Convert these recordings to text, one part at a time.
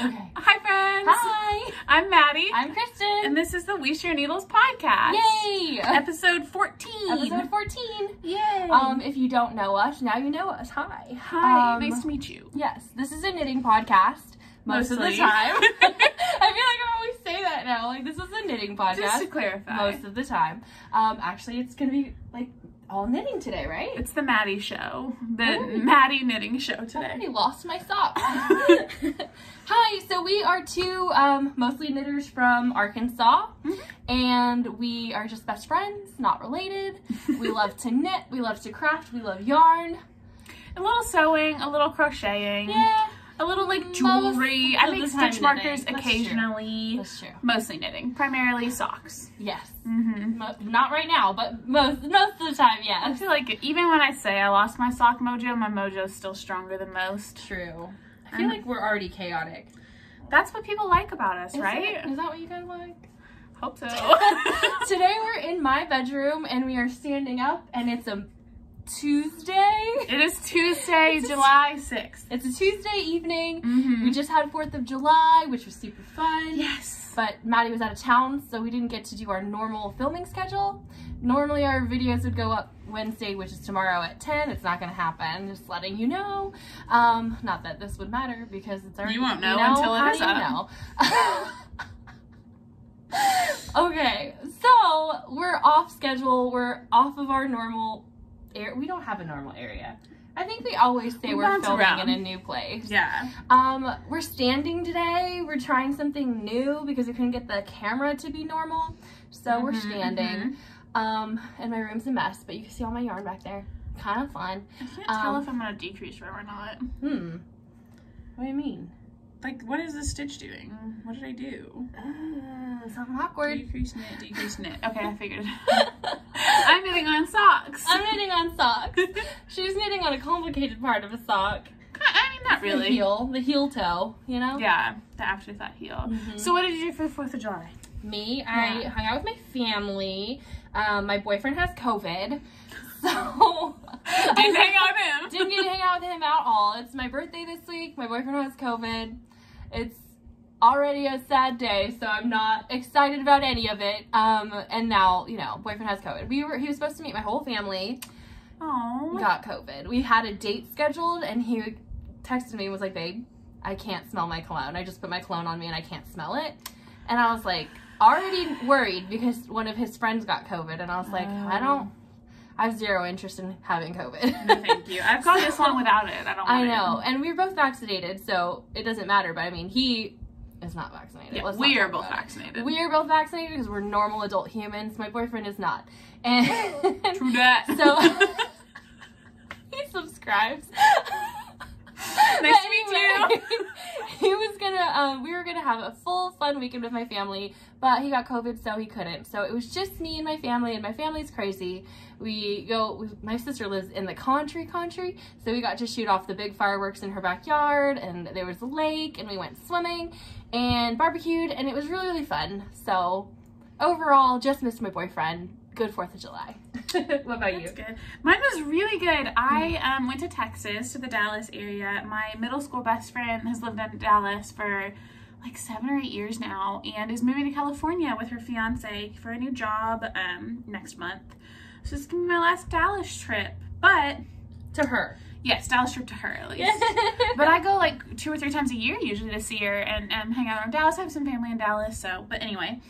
Okay. Hi, friends. Hi. I'm Maddie. I'm Christen. and this is the We Share Needles podcast. Yay! Episode 14. Episode 14. Yay. Um, if you don't know us, now you know us. Hi. Hi. Um, nice to meet you. Yes, this is a knitting podcast. Most, of the time. I feel like I always say that now. Like, this is a knitting podcast. Just to clarify. most of the time. Um, actually, it's gonna be like all knitting today, right? It's the Maddie show. The Oh. Maddie knitting show I today. already lost my sock. Hi, so we are two um, mostly knitters from Arkansas, Mhm. and we are just best friends, not related. We love to knit, we love to craft, we love yarn. A little sewing, a little crocheting. Yeah, A little like jewelry. I make stitch markers. That's true. occasionally. that's true. Mostly knitting. Primarily socks. Yes, Mm-hmm. Mo- not right now, but most most of the time, yeah. I feel like even when I say I lost my sock mojo, my mojo is still stronger than most. True. I feel Um, like we're already chaotic. That's what people like about us, Is right? it? Is that what you guys like? Hope so. Today we're in my bedroom and we are standing up, and it's a Tuesday. it is Tuesday, July 6th. It's a Tuesday evening. Mm-hmm. We just had 4th of July, which was super fun. Yes. But Maddie was out of town, so we didn't get to do our normal filming schedule. Normally, our videos would go up Wednesday, which is tomorrow at 10. It's not going to happen. Just letting you know. Um, not that this would matter because it's already. You won't know until it is you up. know? okay, so we're off schedule. We're off of our normal area. We don't have a normal area. I think we always say We we are filming around. in a new place. Yeah. Um, we're standing today. We're trying something new because we couldn't get the camera to be normal. So we're Mhm, standing. Um, and my room's a mess, but you can see all my yarn back there. Kind of fun. I can't tell Um, if I'm gonna decrease row or not. Hmm. What do you mean? Like, what is this stitch doing? What did I do? Uh, something awkward. Decrease knit, decrease knit. Okay, I figured. It. I'm knitting on socks. I'm knitting on socks. She's knitting on a complicated part of a sock. I mean, not The really. heel, the heel toe, you know? Yeah, the afterthought heel. Mhm. So, what did you do for the 4th of July? Me, I Yeah. hung out with my family. Um, my boyfriend has COVID. So Didn't hang out with him. Didn't get to hang out with him at all. It's my birthday this week. My boyfriend has COVID. It's already a sad day, so I'm not excited about any of it. Um, and now, you know, boyfriend has COVID. We were he was supposed to meet my whole family. Oh. Got COVID. We had a date scheduled, and he texted me and was like, "Babe, I can't smell my cologne. I just put my cologne on me, and I can't smell it." And I was like, already worried because one of his friends got COVID, and I was like, I Oh. don't. Um. I have zero interest in having COVID. No, thank you. I've gone this long without it. I don't. I know, It. and we're both vaccinated, so it doesn't matter. But I mean, he is not vaccinated. Yeah, Let's we are both it. vaccinated. We are both vaccinated because we're normal adult humans. My boyfriend is not, and True that. So- he subscribes. Nice to meet you. He was gonna, um, we were gonna have a full fun weekend with my family, but he got COVID, so he couldn't. So it was just me and my family, and my family's crazy. We go, we, my sister lives in the country, country, so we got to shoot off the big fireworks in her backyard, and there was a lake, and we went swimming and barbecued, and it was really, really fun. So overall, just missed my boyfriend. Good 4th of July. what about you? That's good. Mine was really good. I um, went to Texas, to the Dallas area. My middle school best friend has lived in Dallas for like seven or eight years now and is moving to California with her fiance for a new job um, next month. So it's gonna be my last Dallas trip. But To her. yes, Dallas trip to her at least. But I go like two or three times a year usually to see her and, and hang out in Dallas. I have some family in Dallas, so but anyway.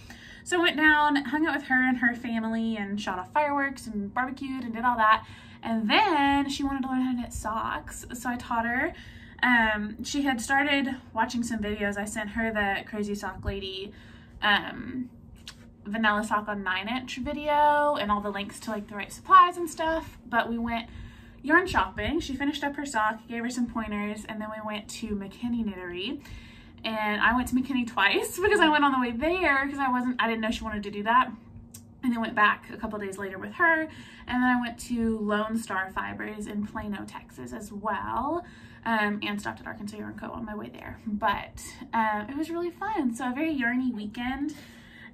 So I went down, hung out with her and her family and shot off fireworks and barbecued and did all that. And then she wanted to learn how to knit socks. So I taught her. Um, she had started watching some videos. I sent her the Crazy Sock Lady um, vanilla sock on 9 inch video and all the links to like the right supplies and stuff. But we went yarn shopping. She finished up her sock, gave her some pointers, and then we went to McKinney Knittery. And I went to McKinney twice because I went on the way there because I wasn't, I didn't know she wanted to do that. And then went back a couple days later with her. And then I went to Lone Star Fibers in Plano, Texas as well. Um, and stopped at Arkansas Yarn Co. on my way there. But um, it was really fun. So a very yarny weekend,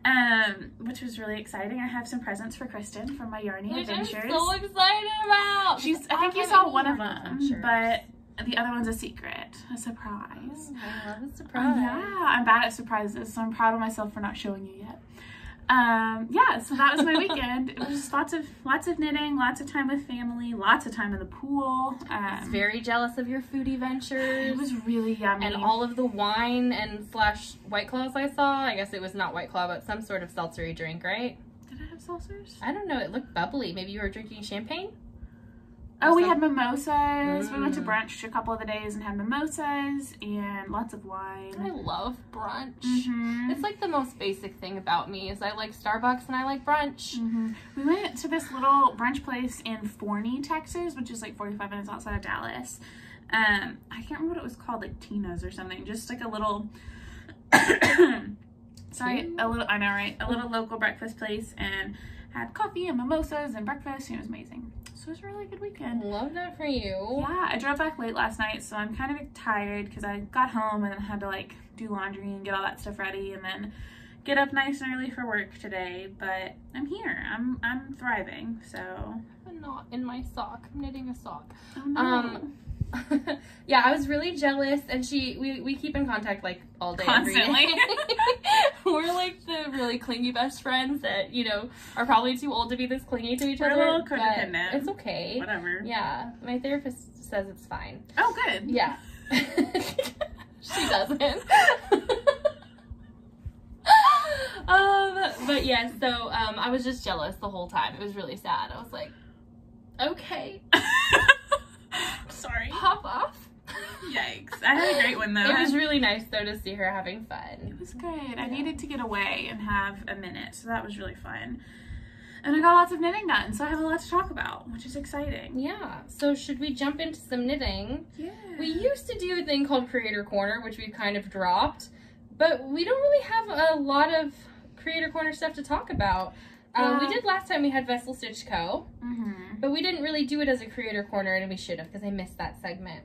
um, which was really exciting. I have some presents for Christen from my yarny Which I'm so excited about. She's, I think you saw one of them, adventures. but the other one's a secret, a surprise. Oh, I love a Uh, surprise. yeah, I'm bad at surprises, so I'm proud of myself for not showing you yet. Um, yeah, so that was my weekend. It was just lots of lots of knitting, lots of time with family, lots of time in the pool. I was Um, very jealous of your foodie ventures. it was really yummy. and all of the wine and slash white claws I saw. I guess it was not white claw, but some sort of seltzery drink, right? Did I have seltzers? I don't know. It looked bubbly. Maybe you were drinking champagne. Oh, we had mimosas. We went to Mm. brunch a couple of the days and had mimosas and lots of wine. I love brunch. Mhm. It's like the most basic thing about me is I like Starbucks and I like brunch. hmm We went to this little brunch place in Forney, Texas, which is like 45 minutes outside of Dallas. Um, I can't remember what it was called, like Tina's or something. Just like a little, sorry, a little. I know, right? A little local breakfast place, and had coffee and mimosas and breakfast. And it was amazing. So it was a really good weekend. Love that for you. Yeah, I drove back late last night, so I'm kind of tired because I got home and then had to like do laundry and get all that stuff ready, and then get up nice and early for work today. But I'm here. I'm I'm thriving. So I'm not in my sock. I'm knitting a sock. oh no. Um, yeah, I was really jealous, and she we, we keep in contact like all day, Constantly. day. We're like the really clingy best friends that you know are probably too old to be this clingy to each We're a other. little codependent. It's okay. whatever. Yeah, my therapist says it's fine. Oh, good. Yeah, she doesn't. um, but yeah, so um, I was just jealous the whole time. It was really sad. I was like, okay, Sorry. pop off. Yikes. I had a great one though. It was really nice though to see her having fun. It was good. I needed to get away and have a minute, so that was really fun. And I got lots of knitting done, so I have a lot to talk about, which is exciting. Yeah. So should we jump into some knitting? Yeah. We used to do a thing called Creator Corner, which we've kind of dropped, but we don't really have a lot of Creator Corner stuff to talk about. Um, we did last time we had Vessel Stitch Co. Mm-hmm. But we didn't really do it as a creator corner, and we should have because I missed that segment.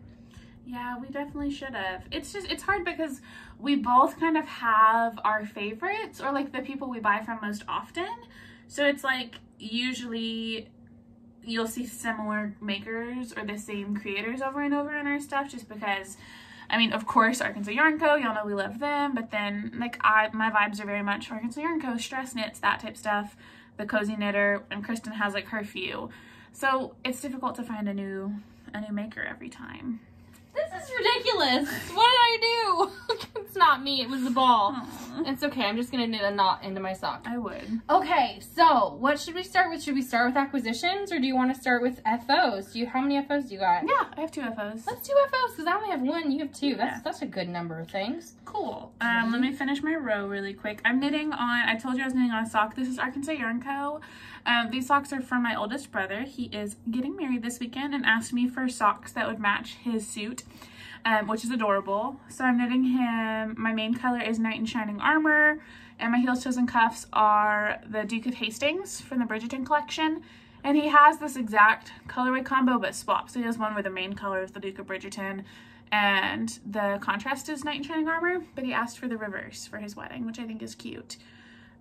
Yeah, we definitely should have. It's just it's hard because we both kind of have our favorites or like the people we buy from most often. So it's like usually you'll see similar makers or the same creators over and over in our stuff just because I mean, of course, Arkansas Yarn Co. Y'all know we love them, but then like I, my vibes are very much Arkansas Yarn Co. Stress knits, that type stuff. The cozy knitter, and Christen has like her few, so it's difficult to find a new a new maker every time. This is ridiculous. What did I do? it's not me. It was the ball. Aw, It's okay. I'm just gonna knit a knot into my sock. I would. Okay, so what should we start with? Should we start with acquisitions, or do you want to start with FOs? Do you how many FOs do you got? Yeah, I have two FOs. Let's do FOs because I only have one. You have two. Yeah. That's that's a good number of things. Cool. Um, let me finish my row really quick. I'm knitting on, I told you I was knitting on a sock. This is Arkansas Yarn Co. Um, these socks are from my oldest brother. He is getting married this weekend and asked me for socks that would match his suit, um, which is adorable. So I'm knitting him, my main color is Knight in Shining Armor, and my heels, toes, and cuffs are the Duke of Hastings from the Bridgerton collection. And he has this exact colorway combo but swap. So he has one where the main color is the Duke of Bridgerton and the contrast is knight in shining armor but he asked for the reverse for his wedding which i think is cute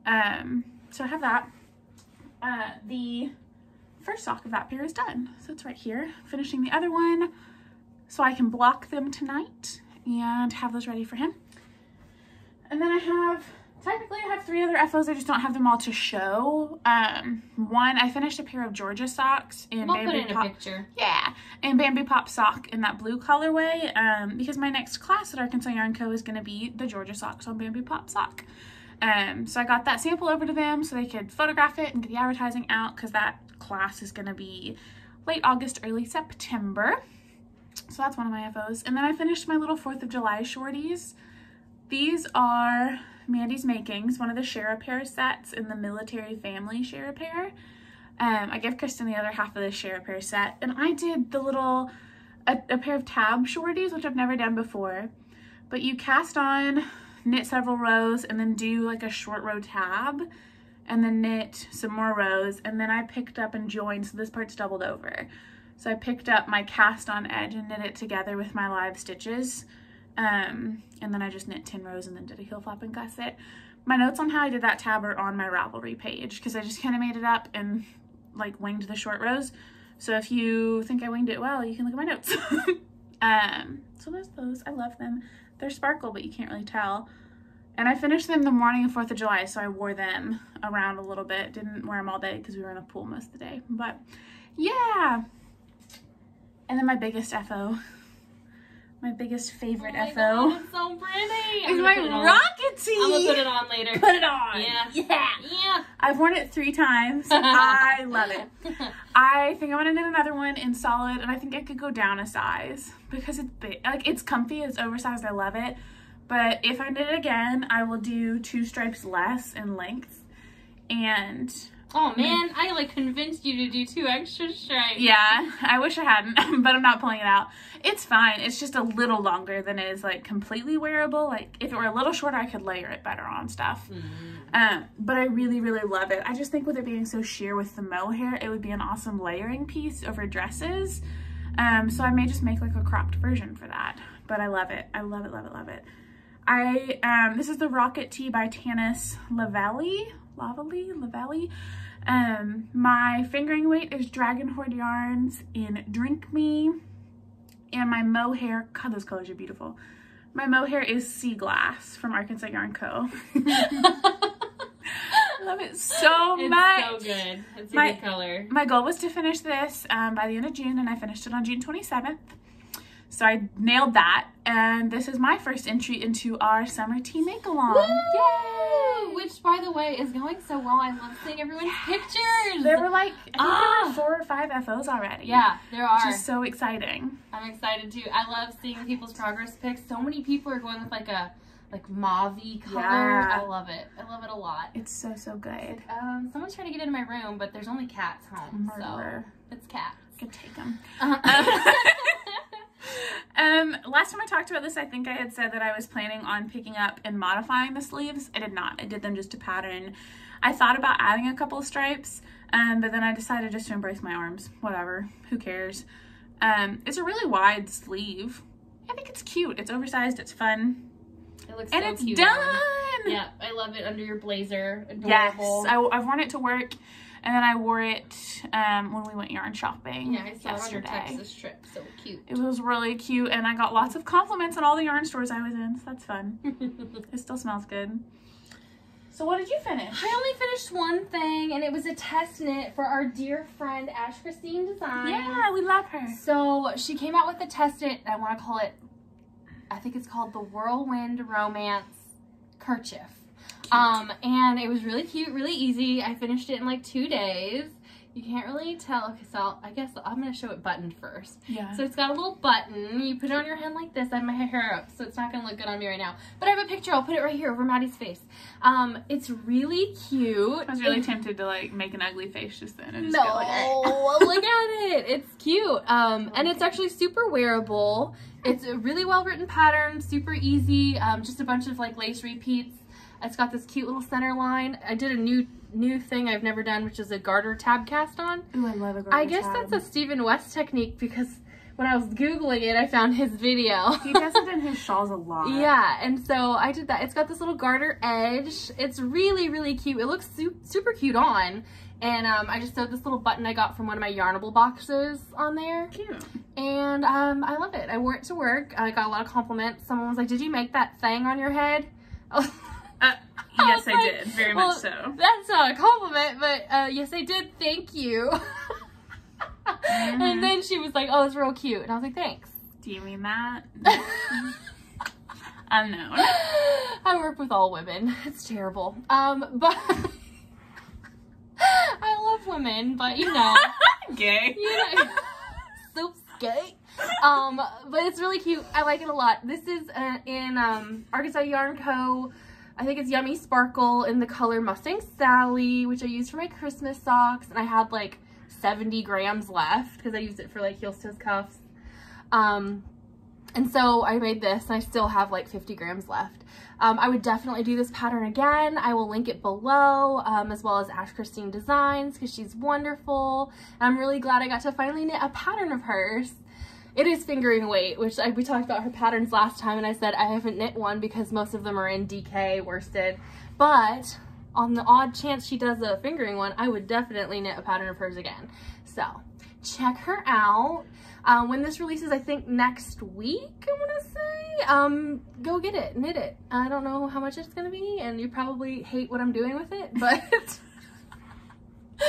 um so i have that uh the first sock of that pair is done so it's right here finishing the other one so i can block them tonight and have those ready for him and then i have technically i have three other fos i just don't have them all to show um one i finished a pair of georgia socks in We'll it in a pop picture. yeah, and Bamboo Pop sock in that blue colorway um, because my next class at Arkansas Yarn Co. is going to be the Georgia socks on Bamboo Pop sock. Um, so I got that sample over to them so they could photograph it and get the advertising out because that class is going to be late August, early September. So that's one of my FOs. And then I finished my little 4th of July shorties. These are Mandi's Makings, one of the share a pair sets in the military family share a pair. Um, I gave Kristen the other half of the share a pair set, and I did the little a, a pair of tab shorties, which I've never done before. But you cast on, knit several rows, and then do like a short row tab, and then knit some more rows, and then I picked up and joined, so this part's doubled over. So I picked up my cast on edge and knit it together with my live stitches. Um, and then I just knit 10 rows and then did a heel flap and gusset. My notes on how I did that tab are on my Ravelry page because I just kind of made it up and like winged the short rows. So if you think I winged it well, you can look at my notes. Um, so there's those. I love them. They're sparkle, but you can't really tell. And I finished them the morning of 4th of July, so I wore them around a little bit. Didn't wear them all day because we were in a pool most of the day. But yeah. And then my biggest FO. My biggest favorite Oh my FO. God, it's so pretty. I'm Is my it Rock It Tee. I'm gonna put it on later. Put it on. Yeah. Yeah. Yeah. I've worn it three times. I love it. I think I'm gonna knit another one in solid, and I think I could go down a size because it's big. Like it's comfy, it's oversized. I love it. But if I knit it again, I will do two stripes less in length. And Oh man, I like convinced you to do two extra stripes. yeah, I wish I hadn't, but I'm not pulling it out. It's fine. It's just a little longer than it is like completely wearable. Like if it were a little shorter, I could layer it better on stuff. Um, but I really, really love it. I just think with it being so sheer with the mohair, it would be an awesome layering piece over dresses. Um, so I may just make like a cropped version for that. But I love it. I love it, love it, love it. I um, this is the Rock It Tee by Tanis Lavelli. Lavelli? Lavelli. Um, my fingering weight is Dragon Hoard Yarns in Drink Me. And my mohair, God, those colors are beautiful. My mohair is Sea Glass from Arkansas Yarn Co. I love it so it's much. It's so good. It's a My- good color. My goal was to finish this um, by the end of June, and I finished it on June 27th. So I nailed that, and this is my first entry into our summer tee make along. Yay! Which, by the way, is going so well. I love seeing everyone's pictures. There were like, I think there Ah. were four or five FOs already. yeah, there are. Which is so exciting. I'm excited too. I love seeing people's progress pics. So many people are going with like a like mauve color. Yeah. I love it. I love it a lot. It's so, so good. Um, someone's trying to get into my room, but there's only cats home, Murderer. so it's cats. Could take them. Uh-huh. Um, last time I talked about this, I think I had said that I was planning on picking up and modifying the sleeves. I did not. I did them just to pattern. I thought about adding a couple of stripes, um, but then I decided just to embrace my arms. Whatever. Who cares? Um, it's a really wide sleeve. I think it's cute. It's oversized. It's fun. It looks And so it's cute. done! on. Yeah, I love it under your blazer. Yes. Adorable. I, I've worn it to work, and then I wore it um, when we went yarn shopping yeah, I saw it on your yesterday. Texas trip. So cute. It was really cute, and I got lots of compliments at all the yarn stores I was in, so that's fun. It still smells good. So what did you finish? I only finished one thing, and it was a test knit for our dear friend Ash Christine Design. Yeah, we love her. So she came out with a test knit. I want to call it. I think it's called the Whirlwind Romance Kerchief. Um, and it was really cute, really easy. I finished it in like two days. You can't really tell. because I'll, I guess I'm gonna show it buttoned first. Yeah. So it's got a little button. You put it on your hand like this. I have my hair up, so it's not gonna look good on me right now. But I have a picture. I'll put it right here over Maddie's face. Um, it's really cute. I was really tempted to like make an ugly face just then and just No, like, look at it. It's cute. Um, and it's actually super wearable. It's a really well written pattern, super easy. Um, just a bunch of like lace repeats. It's got this cute little center line. I did a new new thing I've never done, which is a garter tab cast on. Ooh, I love a garter I guess tab. that's a Stephen West technique because when I was googling it, I found his video. He does it in his shawls a lot. Yeah, and so I did that. It's got this little garter edge. It's really, really cute. It looks su- super cute on. And um, I just sewed this little button I got from one of my Yarnable boxes on there. Cute. And um, I love it. I wore it to work. I got a lot of compliments. Someone was like, did you make that thing on your head? Uh, yes, was I like, did. Very well, much so. That's not a compliment, but uh, yes, I did. Thank you. Mhm. And then she was like, oh, it's real cute. And I was like, thanks. Do you mean that? Unknown. I work with all women. It's terrible. Um, but I love women, but you know, Gay. you know, so gay. Um, but it's really cute. I like it a lot. This is uh, in um, Arkansas Yarn Co. I think it's Yummy Sparkle in the color Mustang Sally, which I used for my Christmas socks, and I had like 70 grams left because I used it for like heel toes cuffs. Um, and so I made this and I still have like 50 grams left. Um, I would definitely do this pattern again. I will link it below um, as well as Ash Christine Designs because she's wonderful. And I'm really glad I got to finally knit a pattern of hers. It is fingering weight, which I, we talked about her patterns last time and I said I haven't knit one because most of them are in DK worsted. But on the odd chance she does a fingering one, I would definitely knit a pattern of hers again. So check her out. Uh, when this releases, I think next week, I want to say, um, go get it, knit it. I don't know how much it's going to be, and you probably hate what I'm doing with it, but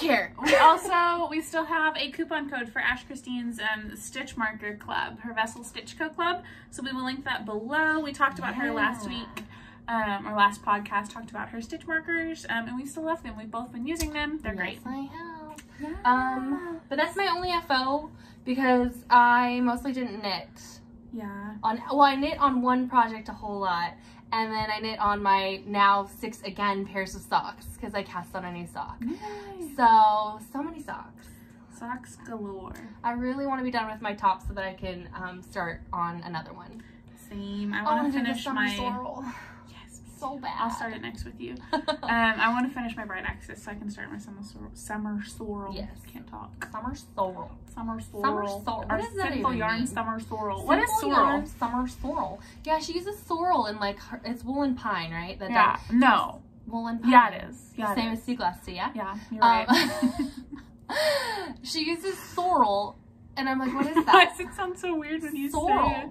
care. We also, we still have a coupon code for Ash Christine's um, Stitch Marker Club, her Vessel Stitch Co. Club. So we will link that below. We talked about her last week. Um, our last podcast talked about her stitch markers, um, and we still love them. We've both been using them. They're Yes, great. I have. Um, but that's my only FO because I mostly didn't knit yeah. on. Well, I knit on one project a whole lot, and then I knit on my now six again pairs of socks because I cast on a new sock. Nice. So so many socks. Socks galore. I really want to be done with my top so that I can um, start on another one. Same. I I want to finish my. sorrel. So bad. I'll start it next with you. Um, I want to finish my bright axis so I can start my summer sorrel. Summer sorrel. Yes. Can't talk. summer sorrel. Summer sorrel. Summer sorrel. Our What does that simple yarn mean? summer sorrel. what is sorrel? yarn Summer sorrel. Yeah, she uses sorrel in like her, it's woolen pine, right? That Yeah. No. woolen pine. Yeah, it is. Yeah, Same it as sea glass, so yeah. Yeah, you're right. Um, she uses sorrel, and I'm like, what is Why that? does it sound so weird when you say Sorrel. it?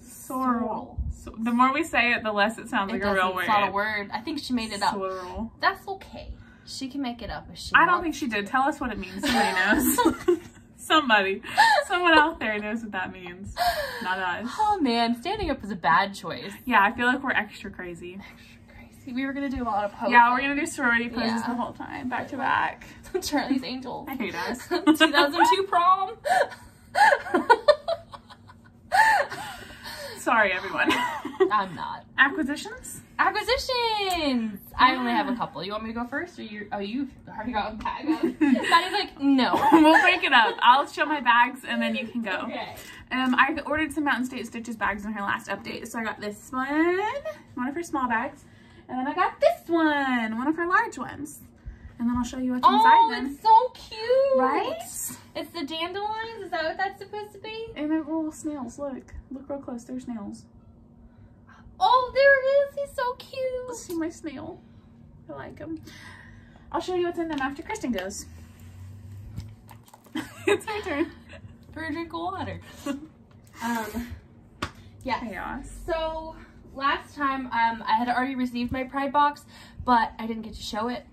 Sorrel. So, the more we say it, the less it sounds It like a real word. it's not a word. I think she made it up. Sorrel. That's okay. She can make it up if she I don't think she did. Tell us what it means. Somebody knows. Somebody. Someone out there knows what that means. Not us. Oh man, standing up is a bad choice. Yeah, I feel like we're extra crazy. Extra crazy. We were gonna do a lot of poses. Yeah, we're gonna do sorority poses Yeah. the whole time, back to back. Charlie's Angels. I hate us. 2002 prom. Sorry, everyone. I'm not. Acquisitions? Acquisitions. I only have a couple. You want me to go first, or you? Oh, you already got a bag. Maddie's like, no. we'll break it up. I'll show my bags and then you can go. Okay. Um, I ordered some Mountain State Stitches bags in her last update. So I got this one, one of her small bags. And then I got this one, one of her large ones. And then I'll show you what's Oh, inside them. it's so cute. Right? It's the dandelions. Is that what that's supposed to be? And they're little snails. Look. Look real close. They're snails. Oh, there it is. He's so cute. Let's see my snail. I like them. I'll show you what's in them after Christen goes. it's her turn. For a drink of water. Um. Yeah. Chaos. So last time, um, I had already received my Pride box, but I didn't get to show it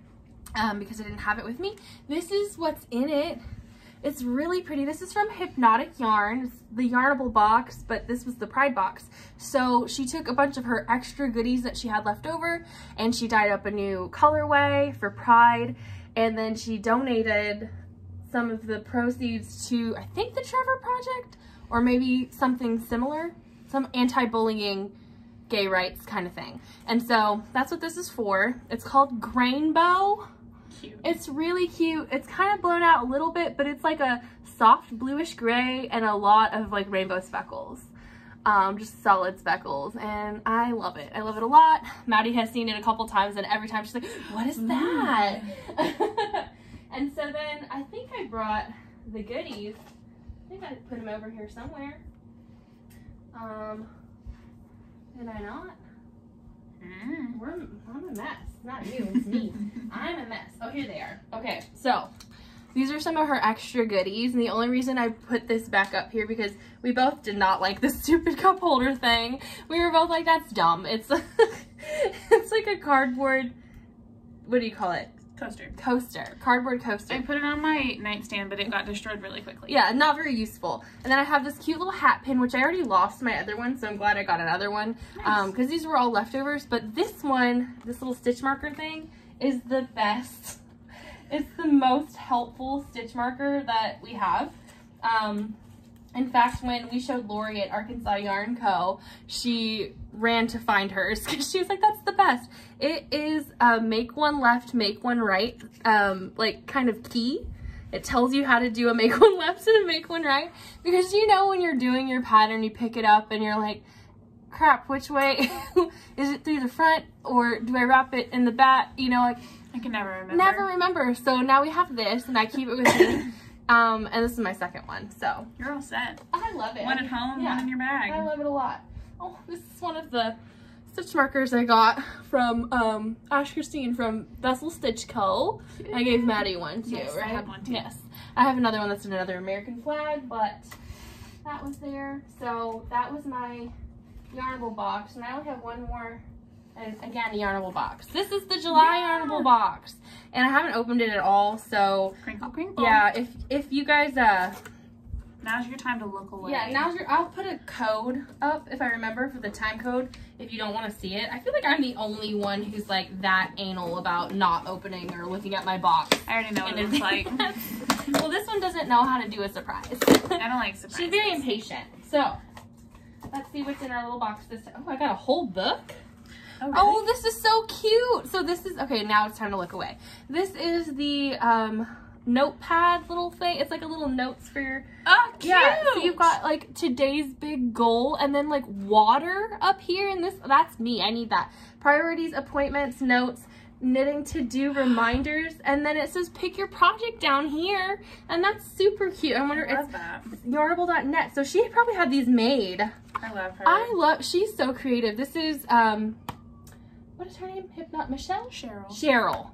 um, because I didn't have it with me. This is what's in it. It's really pretty. This is from Hypnotic Yarn. It's the Yarnable box, but this was the Pride box. So she took a bunch of her extra goodies that she had left over and she dyed up a new colorway for Pride. And then she donated some of the proceeds to, I think, the Trevor Project or maybe something similar, some anti-bullying gay rights kind of thing. And so that's what this is for. It's called Grainbow. Cute. It's really cute. It's kind of blown out a little bit, but it's like a soft bluish gray and a lot of like rainbow speckles. Um, just solid speckles. And I love it. I love it a lot. Maddie has seen it a couple times and every time she's like, what is that? and so then I think I brought the goodies. I think I put them over here somewhere. Um, did I not? Mm. We're, I'm a mess. Not you, it's me. I'm a mess. Oh, here they are. Okay, so these are some of her extra goodies, and the only reason I put this back up here because we both did not like the stupid cup holder thing. We were both like, that's dumb. It's it's like a cardboard. What do you call it? Coaster. Coaster. Cardboard coaster. I put it on my nightstand, but it got destroyed really quickly. Yeah, not very useful. And then I have this cute little hat pin, which I already lost my other one, so I'm glad I got another one. Um, because these were all leftovers. But this one, this little stitch marker thing, is the best. It's the most helpful stitch marker that we have. Um, in fact, when we showed Lori at Arkansas Yarn Co., she ran to find hers because she was like, that's the best. It is a make one left, make one right, um, like kind of key. It tells you how to do a make one left and a make one right. Because you know when you're doing your pattern, you pick it up and you're like, crap, which way? is it through the front or do I wrap it in the back? You know, like I can never remember. never remember. So now we have this and I keep it with me. Um, and this is my second one. So You're all set. I love it. One at home, Yeah. one in your bag. I love it a lot. Oh, this is one of the stitch markers I got from um, Ash Christine from Vessel Stitch Co. I gave Maddie one too, Yes, I right? have one too. Yes. I have another one that's in another American flag, but that was there. So that was my Yarnable box, and I only have one more. And again, a Yarnable box. This is the July Yeah. Yarnable box, and I haven't opened it at all. So Crinkle, crinkle. yeah, if if you guys uh Now's your time to look away. yeah, now's your. I'll put a code up if I remember for the time code. If you don't want to see it, I feel like I'm the only one who's like that anal about not opening or looking at my box. I already know what it looks like. well, this one doesn't know how to do a surprise. I don't like surprises. She's very impatient. So let's see what's in our little box this time. Oh, I got a whole book. Oh, really? Oh, this is so cute. So this is okay. Now it's time to look away. This is the um notepad little thing. It's like a little notes for your oh, cute. yeah, so you've got like today's big goal and then like water up here and this that's me. I need that. Priorities, appointments, notes, knitting to do reminders, and then it says pick your project down here. And that's super cute. I wonder I it's that. yarnable.net. So she probably had these made. I love her. I love she's so creative. This is um what is her name? Hypnot Michelle? Cheryl. Cheryl.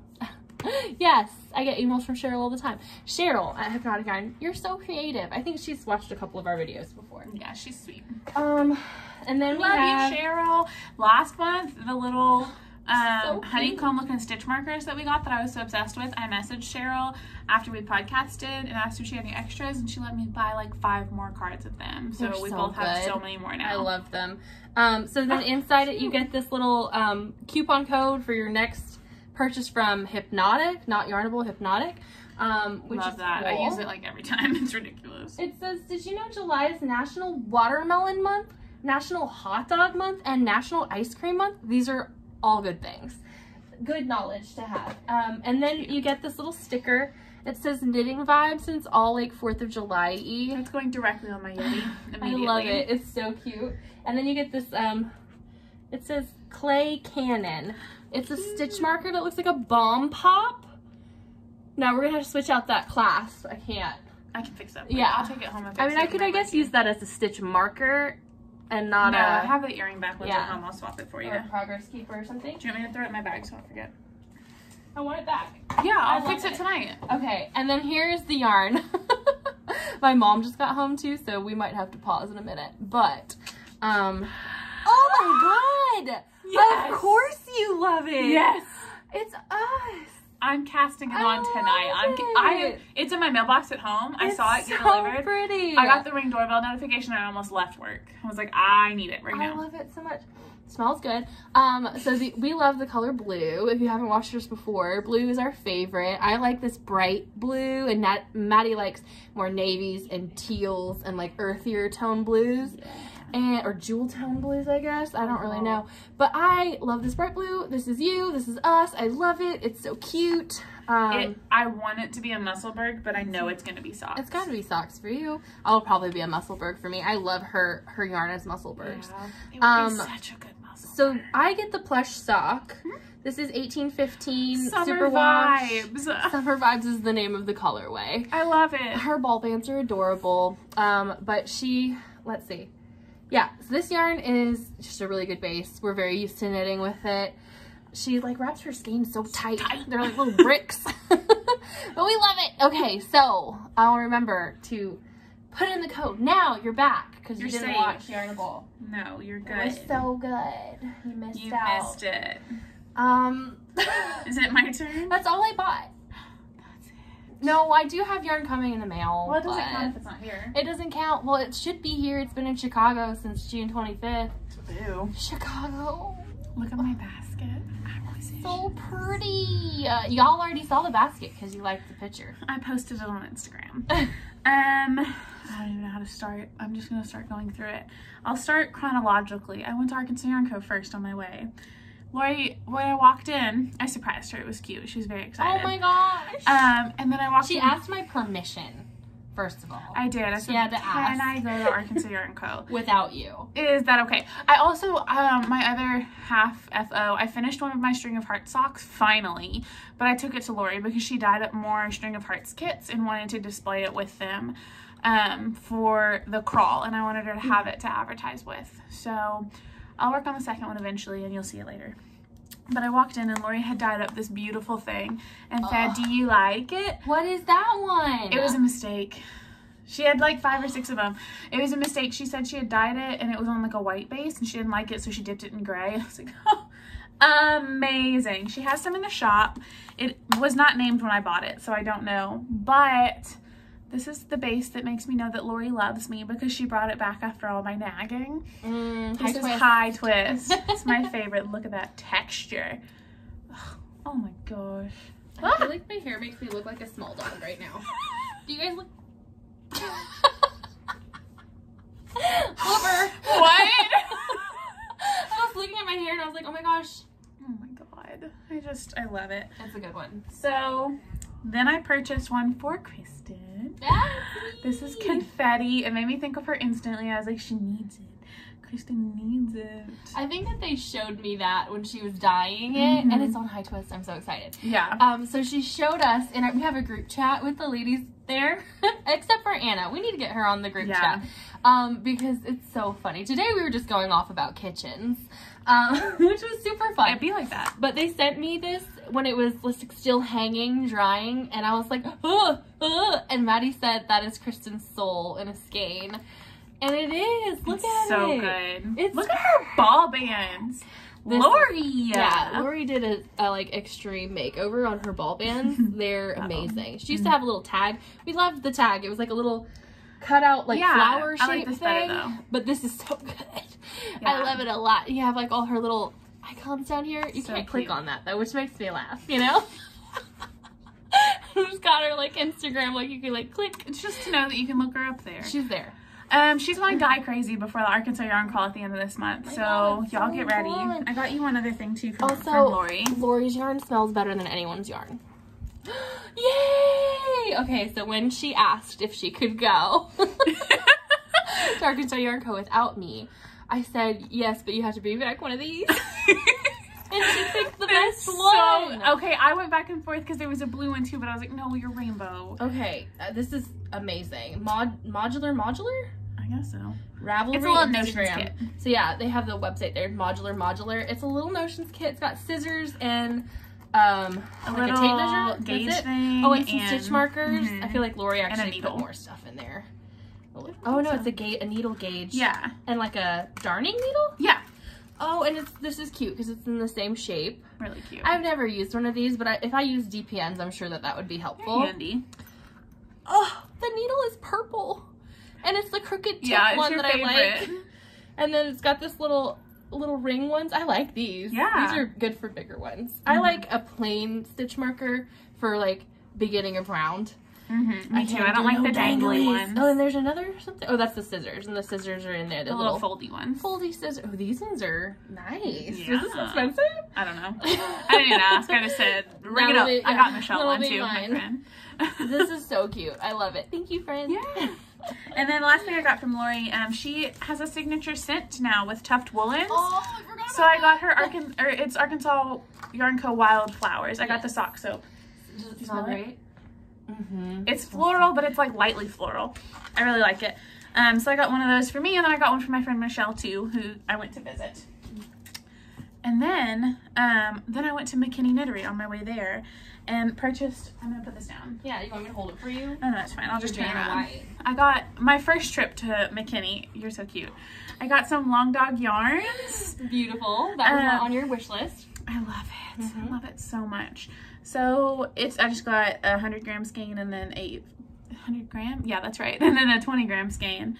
yes, I get emails from Cheryl all the time. Cheryl at Hypnotic Yarn, you're so creative. I think she's watched a couple of our videos before. Yeah, she's sweet. Um, and then we Love have you, Cheryl. Last month, the little um, So honeycomb looking stitch markers that we got that I was so obsessed with. I messaged Cheryl after we podcasted and asked if she had any extras, and she let me buy like five more cards of them. So They're we so both have so many more now. I love them. Um, so then Oh, inside it, you get this little um, coupon code for your next purchase from Hypnotic, not Yarnable, Hypnotic. Um, which love is that. I use it like every time. It's ridiculous. It says, did you know July is National Watermelon Month, National Hot Dog Month, and National Ice Cream Month? These are all good things. Good knowledge to have. Um, and then you get this little sticker. It says knitting vibes and it's all like 4th of July y. It's going directly on my Yeti I love it. It's so cute. And then you get this, um, it says clay cannon. It's a stitch marker that looks like a bomb pop. Now we're gonna have to switch out that clasp. I can't. I can fix that. Yeah. I'll take it home. I mean, I could, I guess, use that as a stitch marker and No, not I a, have the earring back. Let's Yeah. at home. I'll swap it for you. or a progress keeper or something. Do you want me to throw it in my bag so I don't forget? I want it back. Yeah, I I'll fix it it. tonight. Okay, and then here's the yarn. My mom just got home too, so we might have to pause in a minute. But, um, oh my god! Yes. Of course you love it. Yes. It's us. I'm casting it I on tonight. I'm love I it's in my mailbox at home. I saw it get so delivered. pretty. I got the ring doorbell notification. I almost left work. I was like, I need it right I now. I love it so much. Smells good. Um, so the, we love the color blue. If you haven't watched us before, blue is our favorite. I like this bright blue, and Nat, Maddie likes more navies and teals and like earthier tone blues. And, or jewel tone blues, I guess. I don't really know. But I love this bright blue. This is you. This is us. I love it. It's so cute. Um, It, I want it to be a Musselburgh, but I know it's gonna be socks. it's got to be socks for you. I'll probably be a Musselburgh for me. I love her her yarn as Musselburghs. Yeah. Um, be such a good muscle. So I get the plush sock. This is 1815 Summer Super Wash. vibes. Summer Vibes is the name of the colorway. I love it. Her ball bands are adorable. Um, but she, let's see. Yeah, so this yarn is just a really good base. We're very used to knitting with it. She like wraps her skeins so tight. Tight. They're like little bricks. but we love it. Okay, so I'll remember to put in the code. Now you're back because you didn't safe. watch Yarnable. No, you're It was good. so good. You missed you out. missed it. Um, Is it my turn? that's all I bought. That's it. No, I do have yarn coming in the mail. Well, it doesn't count if it's not here. It doesn't count. Well, it should be here. It's been in Chicago since June 25th. Boo. Chicago. Look at my basket. So pretty. Uh, y'all already saw the basket because you liked the picture. I posted it on Instagram. Um, I don't even know how to start. I'm just gonna start going through it. I'll start chronologically. I went to Arkansas Yarn Co. first on my way. Lori, when I walked in, I surprised her. It was cute. She was very excited. oh my gosh. Um, and then I walked. she in. asked my permission, first of all. I did. I She said, had to "Can. I go to Arkansas Yarn Co?" Without you. Is that okay? I also, um, my other half FO, I finished one of my String of Hearts socks finally, but I took it to Lori because she dyed up more String of Hearts kits and wanted to display it with them um, for the crawl, and I wanted her to have it to advertise with. So I'll work on the second one eventually and you'll see it later. But I walked in and Lori had dyed up this beautiful thing and said, Do you like it? What is that one? It was a mistake. She had like five or six of them. It was a mistake. She said she had dyed it and it was on like a white base and she didn't like it, so she dipped it in gray. I was like, oh, amazing. She has some in the shop. It was not named when I bought it, so I don't know. But this is the base that makes me know that Lori loves me because she brought it back after all my nagging. Mm, This high is twist. high twist. it's my favorite. Look at that texture. Oh my gosh. I feel like my hair makes me look like a small dog right now. Do you guys look? Flipper. What? I was looking at my hair and I was like, oh my gosh, Oh my god. I just, I love it. that's a good one. So then I purchased one for Christen. Yeah. This is confetti. It made me think of her instantly. I was like, she needs it. Christen needs it. I think that they showed me that when she was dyeing it, and Mhm. it's on High Twist. I'm so excited. Yeah. Um, so she showed us, and we have a group chat with the ladies there, except for Anna. We need to get her on the group Yeah. chat um, because it's so funny. Today we were just going off about kitchens, um, which was super fun. It'd be like that. But they sent me this when it was still hanging, drying, and I was like, ugh, ugh. And Maddie said that is Christen's soul in a skein. And it is. Look It's at so it. So good. It's- Look at her ball bands. This- Lori. Yeah, Lori did a, a like extreme makeover on her ball bands. They're amazing. She used to mm-hmm. have a little tag. We loved the tag. It was like a little cut out like Yeah, flower like shape better, thing. though. But this is so good. Yeah. I love it a lot. You have like all her little icons down here. You So can't click on that though, which makes me laugh. You know. Who's got her like Instagram? Like you can like click. It's just to know that you can look her up there. She's there. Um, she's going dye crazy before the Arkansas Yarn Crawl at the end of this month. So y'all so get ready. fun. I got you one other thing too from, Also, from Lori. Lori's yarn smells better than anyone's yarn. Yay! Okay, so when she asked if she could go to Arkansas Yarn Co. without me, I said yes, but you have to bring back one of these. And she picked the best so- one. okay, I went back and forth because there was a blue one too, but I was like, no, you're rainbow. Okay, uh, this is amazing. Mod modular modular I guess so. Ravelry It's a little notions kit. So yeah, they have the website there. Modular modular. It's a little notions kit. It's got scissors and um A like little a tape measure. Gauge thing. Oh, and some and- stitch markers. Mhm. I feel like Lori actually put more stuff in there. Oh no, think it's a gauge, a needle gauge. Yeah. And like a darning needle. Yeah. Oh, and it's this is cute because it's in the same shape. Really cute. I've never used one of these, but I, if I use DPNs, I'm sure that that would be helpful. Handy. Oh, the needle is purple, and it's the crooked tip Yeah, one that I like. And then it's got this little little ring ones. I like these. Yeah. these are good for bigger ones. I Mhm. like a plain stitch marker for like beginning of round. Mm-hmm. Me too. can't I don't do like no the dangly danglies. ones. Oh, and there's another something. Oh, that's the scissors, and the scissors are in there. The, the little foldy ones. foldy scissors. Oh, these ones are nice. Yeah. Is this expensive? I don't know. I didn't even ask. I just said, ring it up. Be- I got yeah, Michelle that'll one be too, my friend. this is so cute. I love it. Thank you, friend. Yeah. And then the last thing I got from Lori, um, she has a signature scent now with Tuft Woolens. Oh, I forgot. so I got her Arkan- or it's Arkansas Yarn Co. Wildflowers. I got the sock soap. Does it smell smell great? Mm-hmm. It's floral, but it's like lightly floral. I really like it. Um, so I got one of those for me, and then I got one for my friend Michelle too, who I went to visit. And then, um, then I went to McKinney Knittery on my way there, and purchased. I'm gonna put this down. Yeah, you want me to hold it for you? No, no, it's fine. I'll just turn it around. white. I got my first trip to McKinney. You're so cute. I got some long dog yarns. Beautiful. That was Uh, on your wish list. I love it. Mhm. I love it so much. So it's I just got a hundred gram skein and then a hundred gram. Yeah, that's right. And then a twenty gram skein.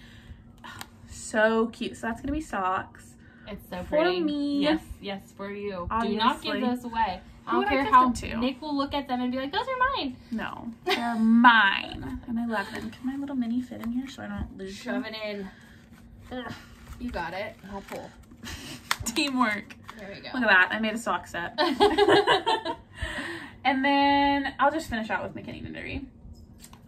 So cute. So that's gonna be socks. It's so For pretty. me. Yes, yes, for you. Do not give those away. I don't would I care how to? Nick will look at them and be like, "Those are mine." No, they're mine, and I love them. Can my little mini fit in here so I don't lose Shove them? it in. Ugh, you got it. I'll pull. Teamwork. There we go. Look at that. I made a sock set. And then I'll just finish out with McKinney Knittery.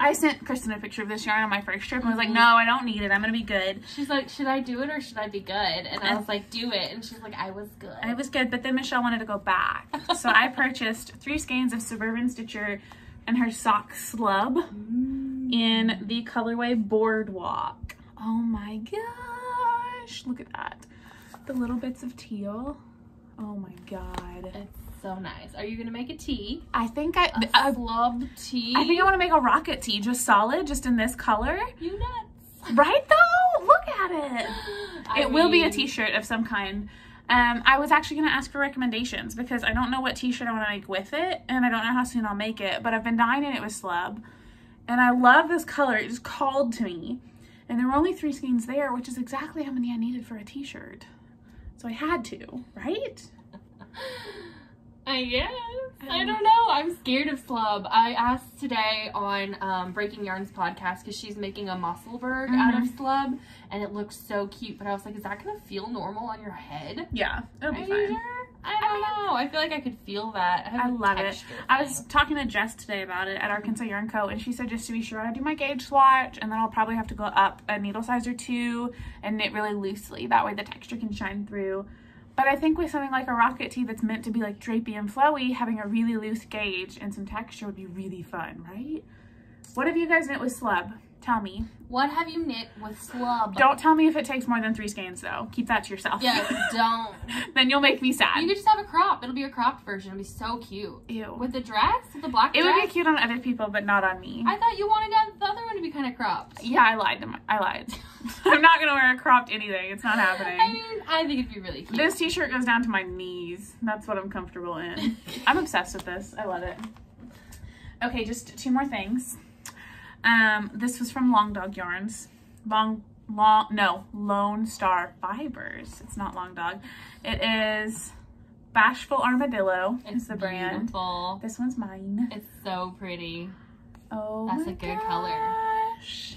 I sent Christen a picture of this yarn on my first trip and was like, Mhm. no, I don't need it. I'm going to be good. She's like, "Should I do it or should I be good?" And I was like, "Do it." And she's like, "I was good." I was good, but then Michelle wanted to go back. So I purchased three skeins of Suburban Stitcher and her sock slub Mm. in the colorway Boardwalk. Oh my gosh. Look at that. the little bits of teal. Oh my god. It's so nice. Are you gonna make a tee? I think I, A I, slub tee? I think I want to make a Rock It Tee, just solid, just in this color. you nuts. Right though? Look at it. It will be a mean, t-shirt of some kind. Um, I was actually going to ask for recommendations because I don't know what t-shirt I want to make with it, and I don't know how soon I'll make it, but I've been dying it with Slub, and I love this color. It just called to me, and there were only three skeins there, which is exactly how many I needed for a t-shirt. So I had to, right? I guess. I don't know. I'm scared of slub. I asked today on um, Breaking Yarns podcast because she's making a Musselburgh out of slub, and it looks so cute. But I was like, is that gonna feel normal on your head? Yeah, it'll be fine. I don't know. I feel like I could feel that. I, I love it. I was talking to Jess today about it at Arkansas Yarn Co. and she said just to be sure I do my gauge swatch and then I'll probably have to go up a needle size or two and knit really loosely. That way the texture can shine through. But I think with something like a Rock It Tee that's meant to be like drapey and flowy, having a really loose gauge and some texture would be really fun, right? What have you guys knit with slub? Tell me. What have you knit with slub? Don't tell me if it takes more than three skeins though. Keep that to yourself. Yeah, don't. then you'll make me sad. You could just have a crop. It'll be a cropped version. It'll be so cute. Ew. With the dress, with the black It would be cute on other people, but not on me. I thought you wanted the other one to be kind of cropped. Yeah, I lied to my, I lied. I'm not gonna wear a cropped anything. It's not happening. I mean, I think it'd be really cute. this t-shirt goes down to my knees. That's what I'm comfortable in. I'm obsessed with this. I love it. Okay, just two more things. Um, this was from Long Dog Yarns. Long, long, no, Lone Star Fibers. It's not Long Dog. It is Bashful Armadillo. it's is the brand. beautiful. This one's mine. It's so pretty. Oh, That's my a good color. gosh.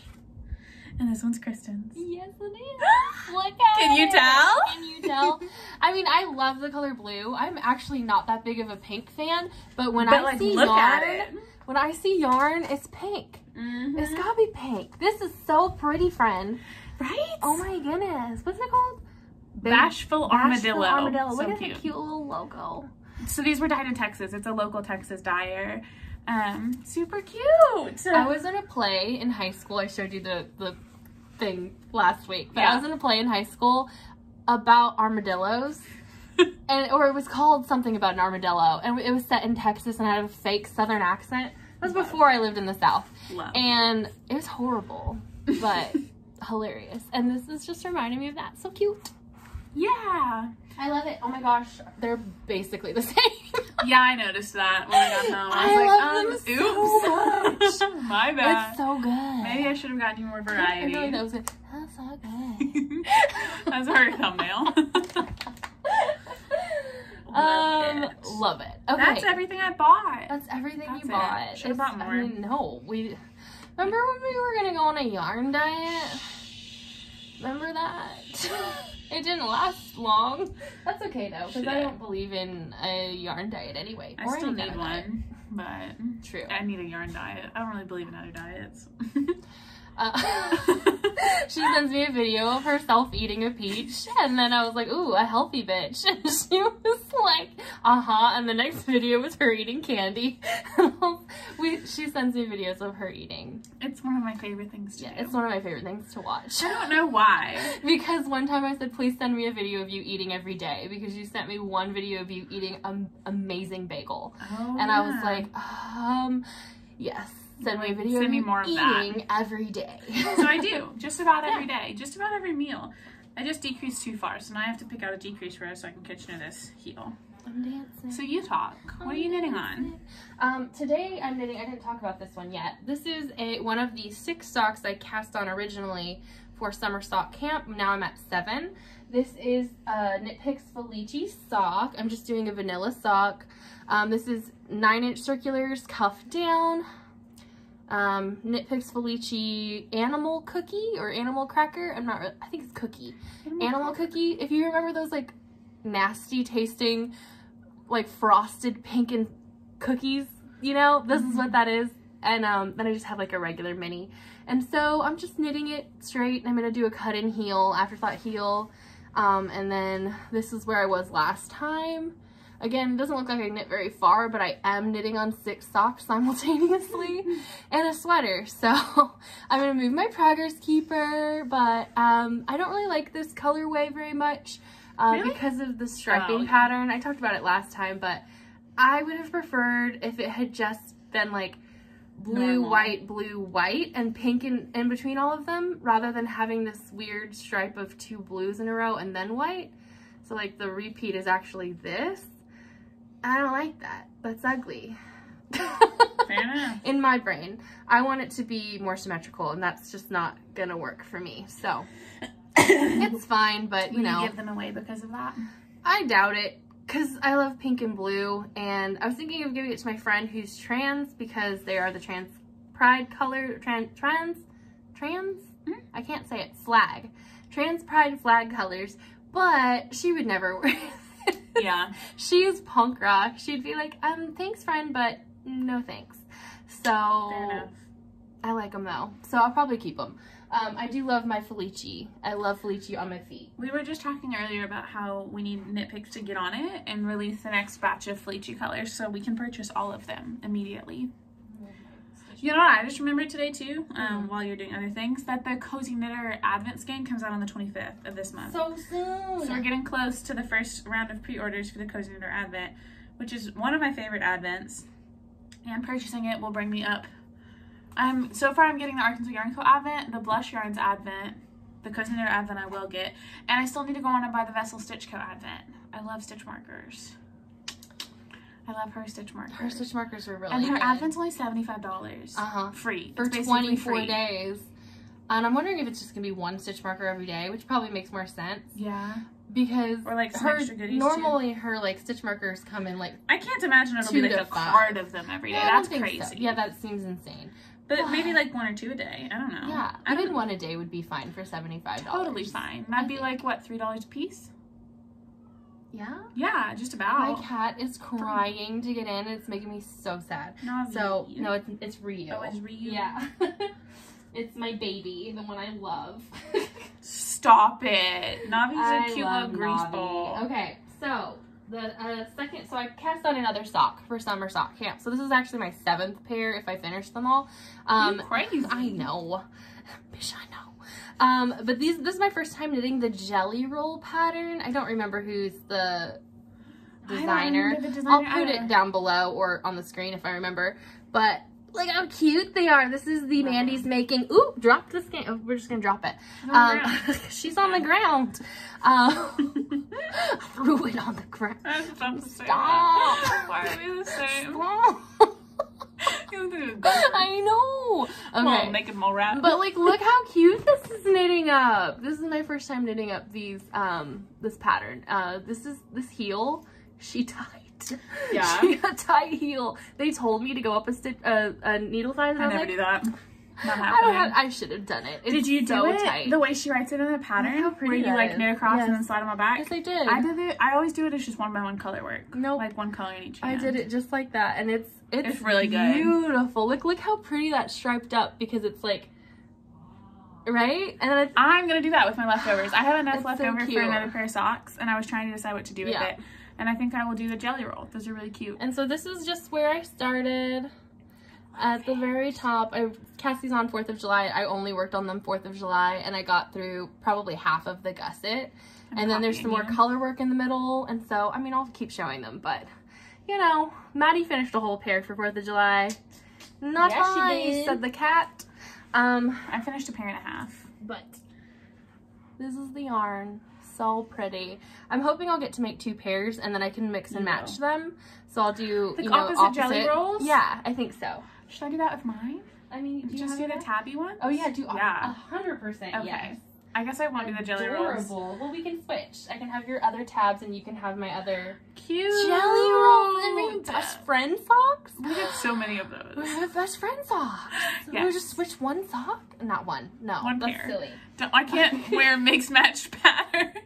And this one's Christen's. Yes, it is. Look at Can you it. tell? Can you tell? I mean, I love the color blue. I'm actually not that big of a pink fan, but when But I like, see yarn, when I see yarn, it's pink. Mhm. It's gotta be pink. This is so pretty, friend. Right? Oh my goodness. What's it called? Big- Bashful Armadillo. Bashful Armadillo. So Look at cute. the cute little logo. So these were dyed in Texas. It's a local Texas dyer. Um, super cute. I was in a play in high school. I showed you the, the thing last week. But I was in a play in high school about armadillos. and or it was called something about an armadillo. And it was set in Texas and I had a fake southern accent. Was before I lived in the South. Love. And it was horrible, but hilarious. And this is just reminding me of that. So cute. yeah. I love it. Oh my gosh. They're basically the same. Yeah, I noticed that when I got home. I was I like, love um, them so oops. My bad. it's so good. Maybe I should have gotten you more I variety. really know. It was good. That's so good. That's her thumbnail. Um, it. love it. Okay, That's everything I bought. That's everything That's you it. bought. Should've It's- bought more. I mean, no, we remember when we were gonna go on a yarn diet. Remember that? it didn't last long. That's okay though, because I don't believe in a yarn diet anyway. I or still need of diet. one, but True. I need a yarn diet. I don't really believe in other diets. Uh, she sends me a video of herself eating a peach, and then I was like, "Ooh, a healthy bitch." And she was like, "Uh huh." And the next video was her eating candy. we she sends me videos of her eating. it's one of my favorite things to Yeah, do. it's one of my favorite things to watch. I don't know why. Because one time I said, "Please send me a video of you eating every day," because you sent me one video of you eating an amazing bagel, Oh, and I was like, "Um, yes." Send me a video Send me more of that. eating every day. So I do, just about every day, just about every meal. I just decreased too far, so now I have to pick out a decrease row so I can catch near this heel. I'm dancing. So you talk. What are you knitting on? Um, today I'm knitting. I didn't talk about this one yet. This is a one of the six socks I cast on originally for summer sock camp. Now I'm at seven. This is a Knit Picks Felici sock. I'm just doing a vanilla sock. Um, this is nine inch circulars, cuff down. Um, Knit Picks Felici animal cookie or animal cracker. I'm not. Really, I think it's cookie. Animal cookie. If you remember those like nasty tasting, like frosted pink and cookies, you know, this is what that is. And um, then I just have like a regular mini. And so I'm just knitting it straight. And I'm gonna do a cut in heel, afterthought heel. Um, and then this is where I was last time. Again, it doesn't look like I knit very far, but I am knitting on six socks simultaneously and a sweater. So I'm gonna move my progress keeper, but um, I don't really like this colorway very much. uh, Really? because of the striping Oh, pattern. I talked about it last time, but I would have preferred if it had just been like blue, Normal. white, blue, white, and pink in, in between all of them, rather than having this weird stripe of two blues in a row and then white. So like the repeat is actually this. I don't like that. That's ugly. Fair enough. in my brain. I want it to be more symmetrical, and that's just not gonna work for me. So it's fine, but you Will know, give them away because of that? I doubt it because I love pink and blue, and I was thinking of giving it to my friend who's trans because they are the trans pride color trans trans trans. Mhm. I can't say it. Flag, trans pride flag colors, but she would never wear. Yeah. She's punk rock. She'd be like, um, thanks, friend, but no thanks. So I like them though, so I'll probably keep them. Um, I do love my Felici. I love Felici on my feet. We were just talking earlier about how we need Knit Picks to get on it and release the next batch of Felici colors so we can purchase all of them immediately. You know what I just remembered today too, um, Mhm. while you're doing other things, that the Cozy Knitter Advent skin comes out on the 25th of this month. So soon. So we're getting close to the first round of pre-orders for the Cozy Knitter Advent, which is one of my favorite Advents. And purchasing it will bring me up. I'm so far I'm getting the Arkansas Yarn Co. Advent, the Blush Yarns Advent, the Cozy Knitter Advent I will get, and I still need to go on and buy the Vessel Stitch Co. Advent. I love stitch markers. I love her stitch markers. Her stitch markers were really and her good. Advent's only seventy five dollars. Uh huh. Free For 24 free. days. And I'm wondering if it's just gonna be one stitch marker every day, which probably makes more sense Yeah, because or like some her extra goodies. too. normally her like stitch markers come in like I can't imagine it'll two be like to a five. card of them every day. Yeah, I That's crazy. so. Yeah, that seems insane. But maybe like one or two a day. I don't know. Yeah, I even don't one a day would be fine for seventy five dollars. Totally fine. That'd be think. like what three dollars a piece? Yeah. Yeah, just about. My cat is crying to get in. and It's making me so sad. No, So no, it's it's Ryu. Oh, it's Ryu? Yeah. it's my baby, the one I love. Stop it. Navi's I a cute little grease Navi. ball. Okay, so the uh, second, so I cast on another sock for summer sock camp. So this is actually my seventh pair if I finish them all. Um, you crazy. I know, bitch, I know. Um, but these, this is my first time knitting the jelly roll pattern. I don't remember who's the I don't designer. I'll put it down below or on the screen if I remember. But look how cute they are. This is the Mandi's making. Ooh, drop the skin. Oh, we're just gonna drop it. Um, she's on the ground. Um, threw it on the ground. I was about to Stop. Why are we the same? Stop. I know. Come on, Okay. naked mole rat. But like, look how cute this is knitting up. This is my first time knitting up these, um, this pattern. Uh, this is this heel. She tied. Yeah? She got tight heel. They told me to go up a stitch, uh, a needle size. And I, I never like, do that. Not I happening. don't have. I should have done it. It's Did you do so it tight. the way she writes it in the pattern? how pretty where you like knit across and then slide on my back? yes, I did. I did it. I always do it as just one by one color work. Nope. Like one color in each I hand. did it just like that, and it's it's, It's really good. beautiful. Look, look how pretty that's striped up because it's like, right? And then it's, I'm gonna do that with my leftovers. I have enough It's left so over for another pair of socks, and I was trying to decide what to do with Yeah. it. And I think I will do the jelly roll. Those are really cute. and so this is just where I started. At the very top, I cast these on Fourth of July. I only worked on them Fourth of July, and I got through probably half of the gusset. And then there's some more you. color work in the middle, and so I mean I'll keep showing them, but you know, Maddie finished a whole pair for Fourth of July. Not Yes, she I, did. said the cat. Um, I finished a pair and a half. but this is the yarn. So pretty. I'm hoping I'll get to make two pairs, and then I can mix and match them. So I'll do Like you know opposite jelly rolls? Yeah, I think so. Should I do that with mine? I mean, do you Just do the tabby one? Oh yeah, do Yeah. a hundred percent. Okay. Yes. I guess I won't do the jelly rolls. Adorable. Well, we can switch. I can have your other tabs, and you can have my other Cute. jelly rolls and my best friend socks. We have so many of those. We have best friend socks. So Yes. We just switch one sock. Not one. No, One that's pair. silly. Don't, I can't wear mixed match patterns.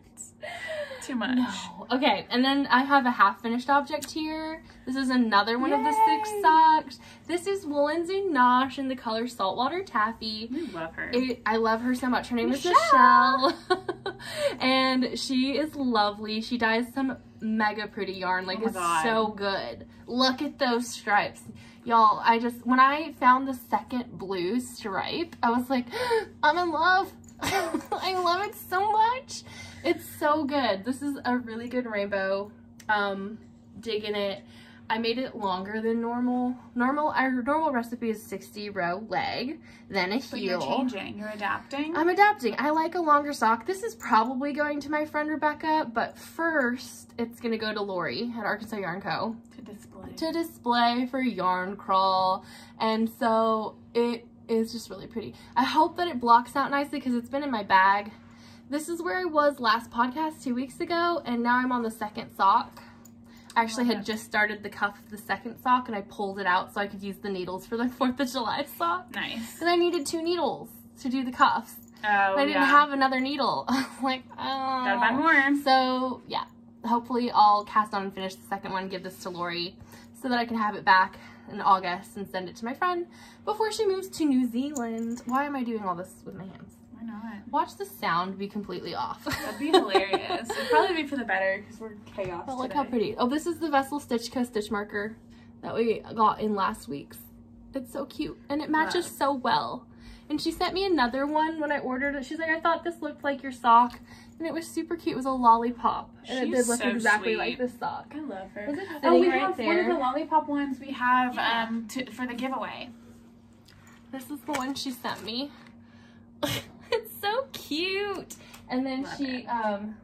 Too much. No. Okay, and then I have a half finished object here. This is another one of the six socks. This is Woolens and Nosh in the color Saltwater Taffy. We love her. It, I love her so much. Her name Michelle. is Michelle. and she is lovely. She dyes some mega pretty yarn. Like, Oh it's God. so good. Look at those stripes. Y'all, I just, when I found the second blue stripe, I was like, I'm in love. I love it so much. It's so good. This is a really good rainbow. Um, digging it. I made it longer than normal. Normal, our normal recipe is 60 row leg, then a But heel. you're changing. You're adapting. I'm adapting. I like a longer sock. This is probably going to my friend Rebecca, but first it's gonna go to Lori at Arkansas Yarn Co. to display. to display for yarn crawl. And so it is just really pretty. I hope that it blocks out nicely because it's been in my bag. This is where I was last podcast two weeks ago, and now I'm on the second sock. I actually had just started the cuff of the second sock and I pulled it out so I could use the needles for the 4th of July sock. nice. And I needed two needles to do the cuffs. Oh, I didn't yeah. have another needle. Like, oh. Gotta buy more. So yeah, hopefully I'll cast on and finish the second one, give this to Lori, so that I can have it back in August and send it to my friend before she moves to New Zealand. Why am I doing all this with my hands? Not? Watch the sound be completely off. That'd be hilarious. It'd probably be for the better because we're chaos. But look today. how pretty. Oh, this is the Vessel Stitch Co. stitch marker that we got in last week's. It's so cute and it matches Love. so well. And she sent me another one when I ordered it. She's like, I thought this looked like your sock. And it was super cute. It was a lollipop. And it did look so exactly sweet. like this sock. I love her. It Oh, we right have one of the lollipop ones we have Yeah. um to, for the giveaway. This is the one she sent me. it's so cute. And then Love she, it. um,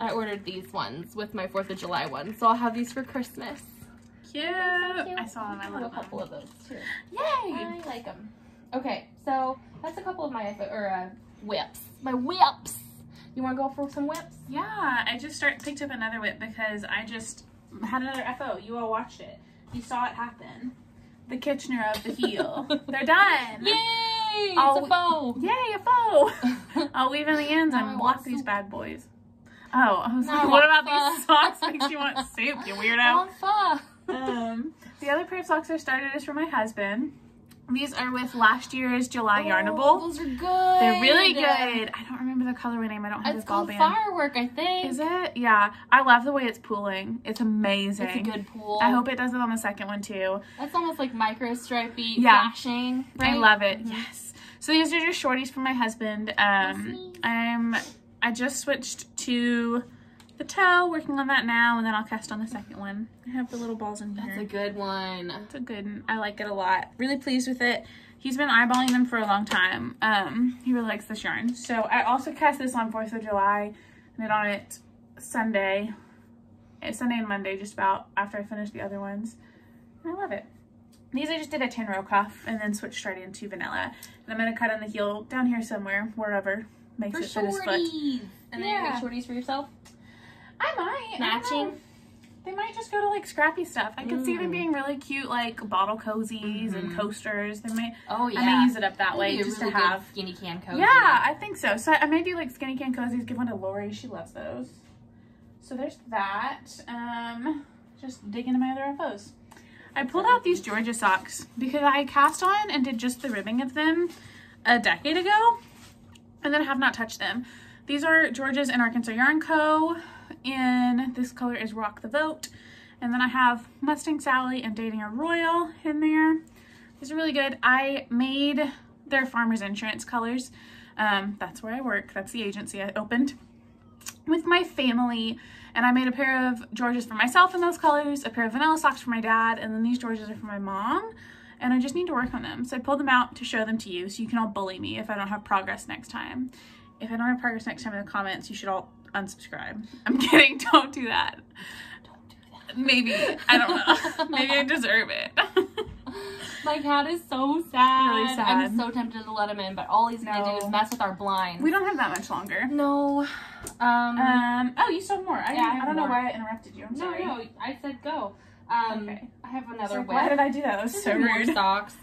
I ordered these ones with my 4th of July one. So I'll have these for Christmas. Cute. Cute. I saw them. I have love a couple them. of those too. Yay! I like them. Okay, so that's a couple of my or uh, whips. My whips. You want to go for some whips? Yeah, I just start picked up another whip because I just had another FO. You all watched it. You saw it happen. The Kitchener of the heel. They're done. Yay! Oh, it's a bow. Yay, a foe! I'll weave in the ends and block these bad boys. Oh, I was like, what about these socks makes you want soup, you weirdo? Um, the other pair of socks I started is for my husband. These are with last year's July Oh, Yarnable. Those are good. They're really good. I don't remember the colorway name. I don't have It's this ball called firework, I think. Is it? Yeah. I love the way it's pooling. It's amazing. It's a good pool. I hope it does it on the second one too. That's almost like micro stripey Yeah. flashing. I love it. Mhm. Yes. So these are just shorties for my husband. Um, I'm I just switched to the toe, working on that now, and then I'll cast on the second one. I have the little balls in here. That's a good one. It's a good. I like it a lot. Really pleased with it. He's been eyeballing them for a long time. Um, he really likes this yarn. So I also cast this on Fourth of July. Knit on it Sunday, eh, Sunday and Monday, just about after I finished the other ones. And I love it. These I just did a ten row cuff and then switched straight into vanilla. And I'm gonna cut on the heel down here somewhere, wherever makes For it fit his foot. shorties. And then you Yeah. make shorties for yourself? I might. I. Matching? They might just go to like scrappy stuff. I could see them Mm. being really cute, like bottle cozies and Mhm. coasters. They might. Oh, yeah. I may use it up that That'd way just really to have. skinny can cozy. Yeah, I think so. So I may do like skinny can cozies. Give one to Lori. She loves those. So there's that. Um, just dig into my other FOs. I pulled out these Georgia socks because I cast on and did just the ribbing of them a decade ago, and then have not touched them. These are Georgia's and Arkansas Yarn Co. In this color is Rock the Vote, and then I have Mustang Sally and Dating a Royal in there. These are really good. I made their farmers insurance colors. Um, that's where I work. That's the agency I opened with my family. And I made a pair of Georges for myself in those colors, a pair of vanilla socks for my dad, and then these Georges are for my mom. And I just need to work on them. So I pulled them out to show them to you so you can all bully me if I don't have progress next time. If I don't have progress next time in the comments, you should all unsubscribe. I'm kidding. Don't do that. Don't do that. Maybe. I don't know. Maybe I deserve it. My cat is so sad. Really sad. I'm so tempted to let him in, but all he's gonna do is mess with our blinds. we don't have that much longer. No. Um. Um. Oh, you still more. I, Yeah, I I don't know why I interrupted you. I'm no, sorry. no. I said go. Um. Okay. I have So another why did I do that? That was so More rude. socks.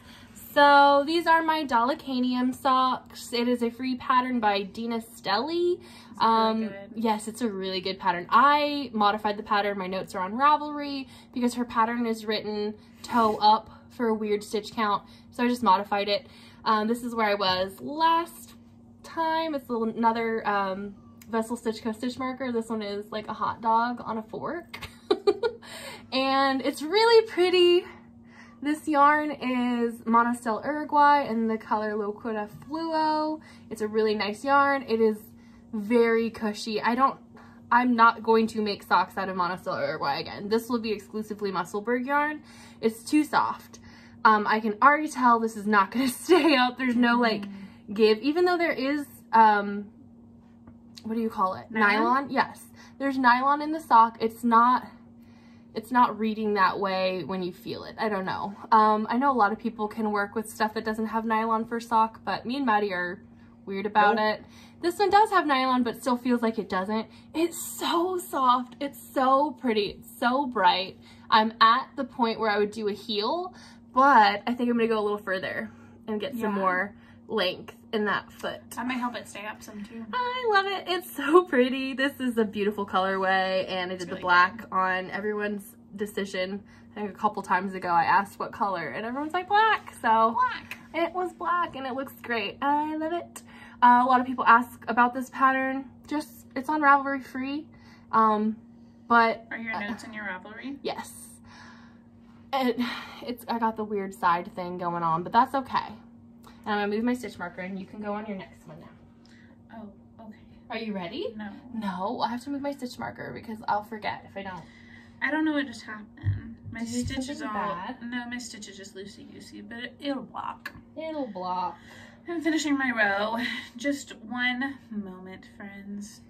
So these are my Dolicanium socks. It is a free pattern by Dina Stelly. Um, really yes, it's a really good pattern. I modified the pattern. My notes are on Ravelry because her pattern is written toe up for a weird stitch count. So I just modified it. Um, this is where I was last time. It's another um, Vessel Stitch Co. stitch marker. This one is like a hot dog on a fork. and it's really pretty. This yarn is Manos del Uruguay in the color Loquita Fluo. It's a really nice yarn. It is very cushy. I don't, I'm not going to make socks out of Manos del Uruguay again. This will be exclusively Musselburgh yarn. It's too soft. Um, I can already tell this is not going to stay out. There's no like give, even though there is, um, what do you call it? Nylon? nylon? Yes. There's nylon in the sock. It's not, it's not reading that way when you feel it. I don't know. Um, I know a lot of people can work with stuff that doesn't have nylon for sock, but me and Maddie are weird about Nope. it. This one does have nylon, but still feels like it doesn't. It's so soft. It's so pretty. It's so bright. I'm at the point where I would do a heel, but I think I'm gonna go a little further and get some more length in that foot. That might help it stay up some too. I love it. It's so pretty. This is a beautiful colorway and I did the really black on everyone's decision. I think a couple times ago I asked what color and everyone's like black. So Black. it was black and it looks great. I love it. Uh, a lot of people ask about this pattern. Just, it's on Ravelry free. Um, but Are your notes in your Ravelry? yes. It, it's, I got the weird side thing going on, but that's okay. And I'm gonna move my stitch marker and you can go on your next one now. Oh, okay. Are you ready? No. No, I have to move my stitch marker because I'll forget if I don't. I don't know what just happened. My Did stitch is all bad? no, my stitch is just loosey goosey, but it, it'll block. It'll block. I'm finishing my row. Just one moment, friends.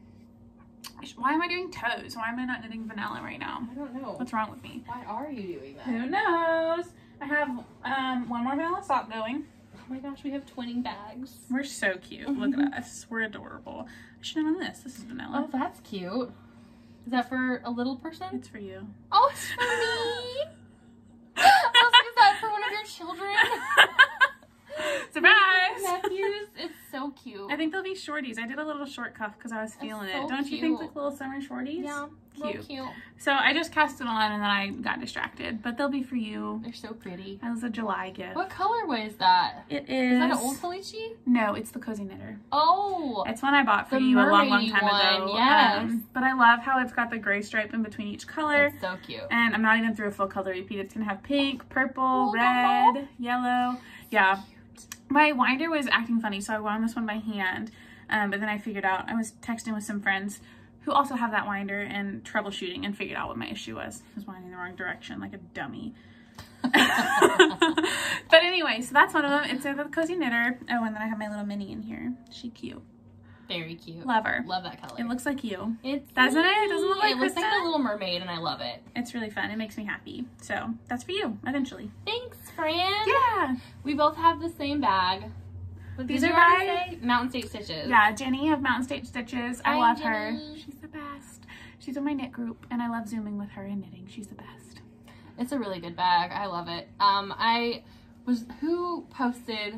Why am I doing toes? Why am I not knitting vanilla right now? I don't know. What's wrong with me? Why are you doing that? Who knows? I have um, one more vanilla sock going. Oh my gosh, we have twinning bags. We're so cute. Look at us. We're adorable. I should have done this. This is vanilla. Oh, that's cute. Is that for a little person? It's for you. Oh, it's for me. I was like, is that for one of your children? Surprise! Nephews? It's so cute. I think they'll be shorties. I did a little short cuff because I was feeling so it. Don't you think cute. like little summer shorties? Yeah, Cute. cute. cute. So I just cast it on and then I got distracted. But they'll be for you They're so pretty. That was a July gift. What colorway is that? It Is is. that an old Felici? No, it's the Cozy Knitter. Oh, It's one I bought for you a long, long time ago. one, yes. Um, but I love how it's got the gray stripe in between each color. it's so cute. And I'm not even through a full color repeat. It's gonna have pink, purple, Oh, red, yellow. Yeah. My winder was acting funny, so I wound this one by hand. Um, but then I figured out, I was texting with some friends who also have that winder and troubleshooting and figured out what my issue was. I was winding the wrong direction like a dummy. but anyway, so that's one of them. It's the Cozy Knitter. Oh, and then I have my little mini in here. She cute. Very cute. Love her. Love that color. It looks like you. It's Doesn't it? It doesn't look like It looks like Krista? a little mermaid, and I love it. It's really fun. It makes me happy. So that's for you eventually. Thanks, Fran. Yeah. We both have the same bag. What These did are by- Mountain State Stitches. Yeah, Jenny of Mountain State Stitches. I Hi, love her. Jenny. She's the best. She's in my knit group, and I love zooming with her and knitting. She's the best. It's a really good bag. I love it. Um, I was who posted.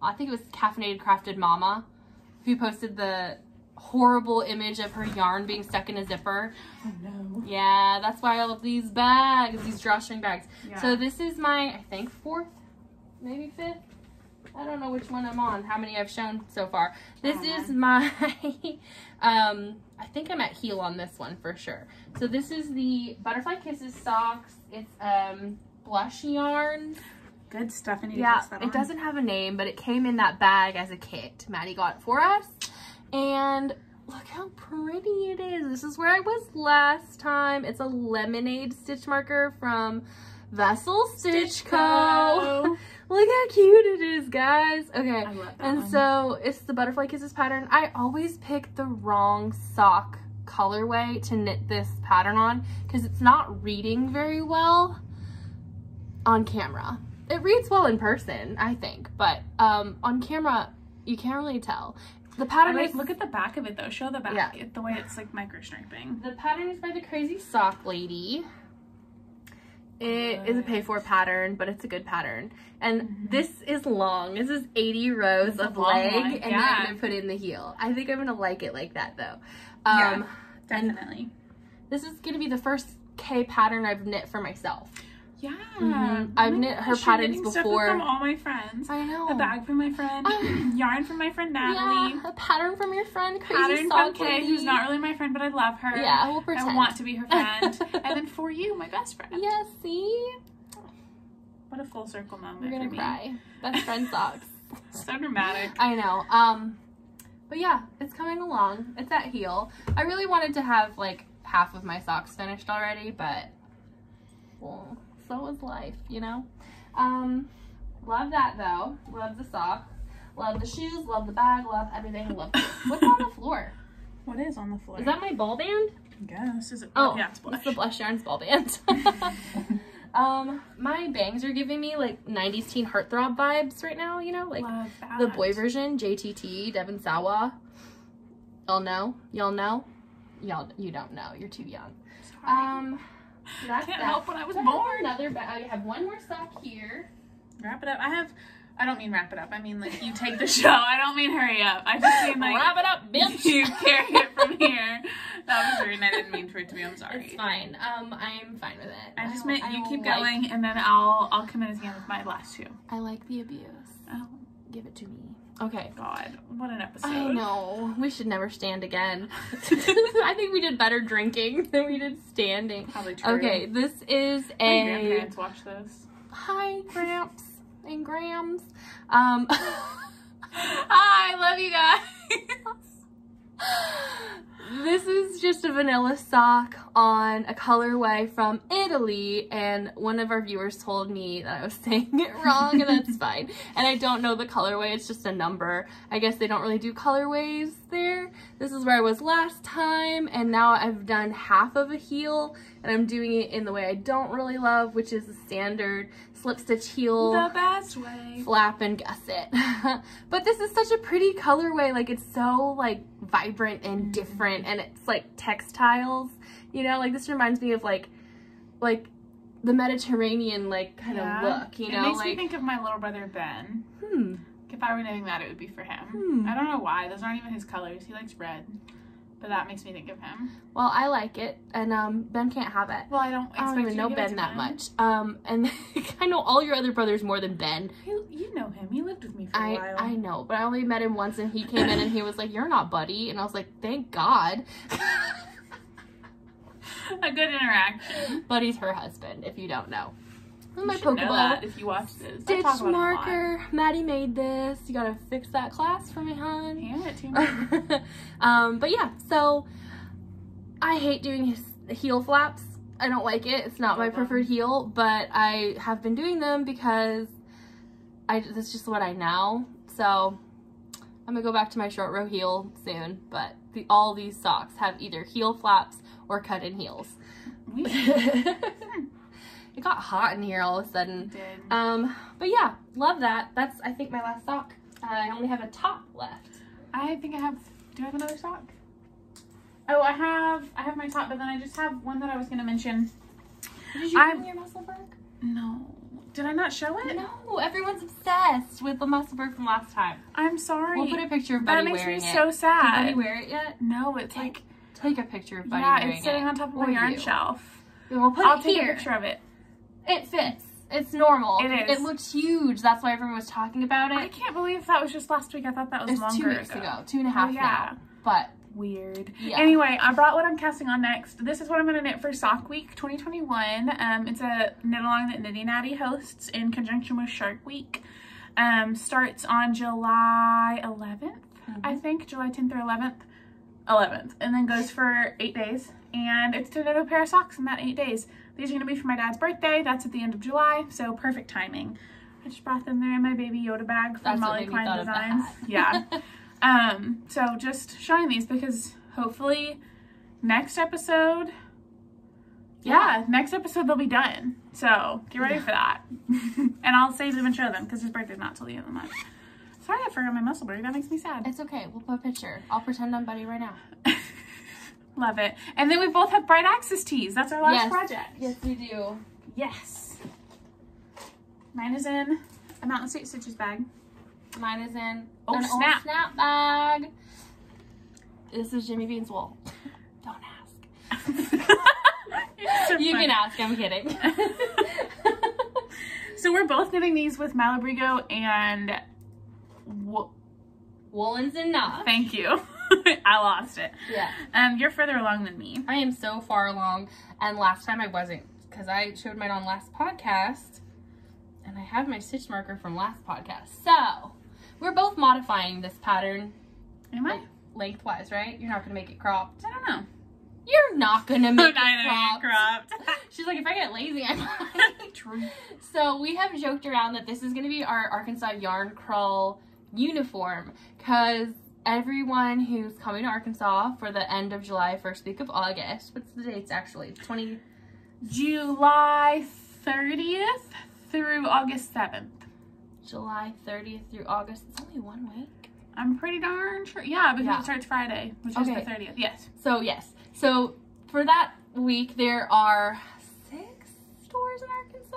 I think it was Caffeinated Crafted Mama, who posted the horrible image of her yarn being stuck in a zipper. Oh no. Yeah, that's why I love these bags, these drawstring bags. Yeah. So this is my, I think, fourth, maybe fifth. I don't know which one I'm on, how many I've shown so far. This Oh, is my, um, I think I'm at heel on this one for sure. So this is the Butterfly Kisses socks. It's um blush yarn. Good stuff. I need Yeah, that it on. doesn't have a name, but it came in that bag as a kit. Maddie got it for us. And look how pretty it is. This is where I was last time. It's a lemonade stitch marker from Vessel Stitch Co. Co. Look how cute it is, guys. Okay. I love that And one. so it's the Butterfly Kisses pattern. I always pick the wrong sock colorway to knit this pattern on because it's not reading very well on camera. It reads well in person, I think, but um, on camera, you can't really tell. The pattern like, is look at the back of it though. Show the back. Yeah. It, the way it's like micro striping. the pattern is by the Crazy Sock Lady. It is a pay for pattern, but it's a good pattern. And this is long. This is 80 rows It's of leg, one, and then. I'm gonna put in the heel. I think I'm gonna like it like that though. Yeah. Um, Definitely. This is gonna be the first K pattern I've knit for myself. Yeah. Mhm. Oh I've knit her gosh, patterns before. From all my friends. I know. A bag from my friend. Um, yarn from my friend Natalie. Yeah, a pattern from your friend Crazy Pattern from Kay, who's not really my friend, but I love her. Yeah, we'll pretend. I want to be her friend. and then for you, my best friend. Yeah, see? What a full circle moment We're gonna cry. Best friend socks. So dramatic. I know. Um, but yeah, it's coming along. It's at heel. I really wanted to have like half of my socks finished already, but well, so is life, you know? Um, love that though. Love the socks. Love the shoes. Love the bag. Love everything. Love what's on the floor. What is on the floor? Is that my ball band? I guess. Is it? Oh, yeah, it's blush. It's the Blush Yarns ball band. um, my bangs are giving me like 90s teen heartthrob vibes right now, you know? Like Love that. the boy version, JTT, Devon Sawa. Y'all know? Y'all know? Y'all, you don't know. You're too young. Sorry. Um, that's Can't that. help when I was I born. Another. I have one more sock here. Wrap it up. I have. I don't mean wrap it up. I mean like you take the show. I don't mean hurry up. I just mean like Wrap it up, bitch. you carry it from here. That was rude, and I didn't mean for it to be. I'm sorry. It's fine. Um, I'm fine with it. I just don't- meant you keep like- going, and then I'll I'll come in end with my last two. I like the abuse. Oh Give it to me. Okay. God, what an episode! I know. We should never stand again. I think we did better drinking than we did standing. Probably true. Okay, this is a. My grandparents watch this. hi Gramps and Grams. Um, Hi, love you guys. this is just a vanilla sock on a colorway from Italy, and one of our viewers told me that I was saying it wrong, and that's fine. And I don't know the colorway; it's just a number. I guess they don't really do colorways there. This is where I was last time, and now I've done half of a heel, and I'm doing it in the way I don't really love, which is the standard slip stitch heel the best way. flap and gusset. but this is such a pretty colorway. Like it's so like vibrant and mm-hmm. different and it's like textiles. You know, like this reminds me of like like the Mediterranean like kind Yeah. of look, you it know, makes like me think of my little brother Ben. hmm. If I were knitting that, it would be for him. Hmm. I don't know why. Those aren't even his colors. He likes red, but that makes me think of him. Well, I like it and um Ben can't have it. Well, I don't. I don't even know to give it Ben that him. much. Um and I know all your other brothers more than Ben. You, you know him. He lived with me for a I, while. I know, but I only met him once and he came in and he was like, You're not buddy and I was like, Thank God. a good interaction. Buddy's her husband, if you don't know. My Pokeball. if you watch this. Stitch talk about him a lot. marker. Maddie made this. You gotta fix that class for me, hon. Hand it to me. um, but yeah, so I hate doing his heel flaps. I don't like it. It's not my preferred heel, but I have been doing them because I that's just what I know. So I'm gonna go back to my short row heel soon. But the, all these socks have either heel flaps or cut in heels. It got hot in here all of a sudden. did. Um, but yeah, love that. That's I think my last sock. I only have a top left. I think I have. Do I have another sock? Oh, I have. I have my top, but then I just have one that I was gonna mention. Did you bring your Musselburgh? No. Did I not show it? No, everyone's obsessed with the Musselburgh from last time. I'm sorry. We'll put a picture of that Buddy makes me wearing it. so Did sad. Buddy wear it yet? no, it's Take- like Take a picture of Buddy yeah, wearing it's sitting it. on top of Or my yarn you. shelf. We'll put I'll it take a picture of it. It fits. It's normal. It is. It looks huge. That's why everyone was talking about it. I can't believe that was just last week. I thought that was It's longer two weeks ago. Two and a half Oh, yeah. now. But Weird. Yeah. Anyway, I brought what I'm casting on next. This is what I'm going to knit for Sock Week 2021. Um, it's a knit along that Knitty Natty hosts in conjunction with Shark Week. Um, starts on July 11th, I think, July 10th or 11th. 11th, and then goes for eight days. And it's to knit a pair of socks in that eight days. These are going to be for my dad's birthday. That's at the end of July, so perfect timing. I just brought them there in my baby Yoda bag from That's Molly Klein Designs. Yeah. Um, so just showing these because hopefully next episode, yeah, next episode they'll be done. So get ready Yeah. for that. and I'll save them and show them because his birthday's not till the end of the month. Sorry I forgot my Musselburgh. That makes me sad. it's okay. We'll put a picture. I'll pretend I'm Buddy right now. Love it. And then we both have bright axis tees. That's our last Yes. project. Yes, we do. Yes. Mine is in a Mountain State Stitches bag. Mine is in Oh, an snap. old snap bag. This is Jimmy Bean's wool. Don't ask. You can ask. I'm kidding. So we're both knitting these with Malabrigo and wo- Woolens and Nosh. thank you. I lost it. Yeah. Um, you're further along than me. I am so far along, and last time I wasn't because I showed mine on last podcast, and I have my stitch marker from last podcast. So we're both modifying this pattern Am I? Like, lengthwise, right? You're not gonna make it cropped. I don't know. You're not gonna make it cropped. cropped. She's like, if I get lazy, I might. True. So we have joked around that this is going to be our Arkansas Yarn Crawl uniform because everyone who's coming to Arkansas for the end of July, first week of August. What's the dates actually? Twenty. July 30th through August 7th. July 30th through August. It's only one week. I'm pretty darn sure. Yeah, because Yeah. it starts Friday, which Okay. is the 30th. Yes. So yes. So for that week, there are six stores in Arkansas.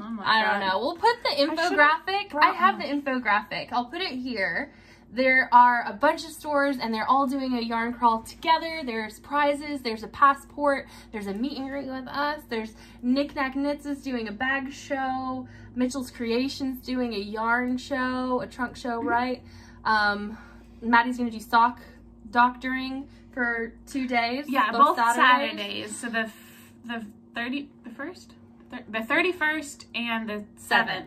Oh like I don't know. We'll put the infographic. I, brought have the infographic. I'll put it here. There are a bunch of stores and they're all doing a yarn crawl together. There's prizes, there's a passport, there's a meet and greet with us, there's Knickknack Knits is doing a bag show, Mitchell's Creations doing a yarn show, a trunk show, mm-hmm. right? Um, Maddie's gonna do sock doctoring for two days. Yeah, both, both Saturdays. Saturdays. So the the 30, the first? The 31st and the 7th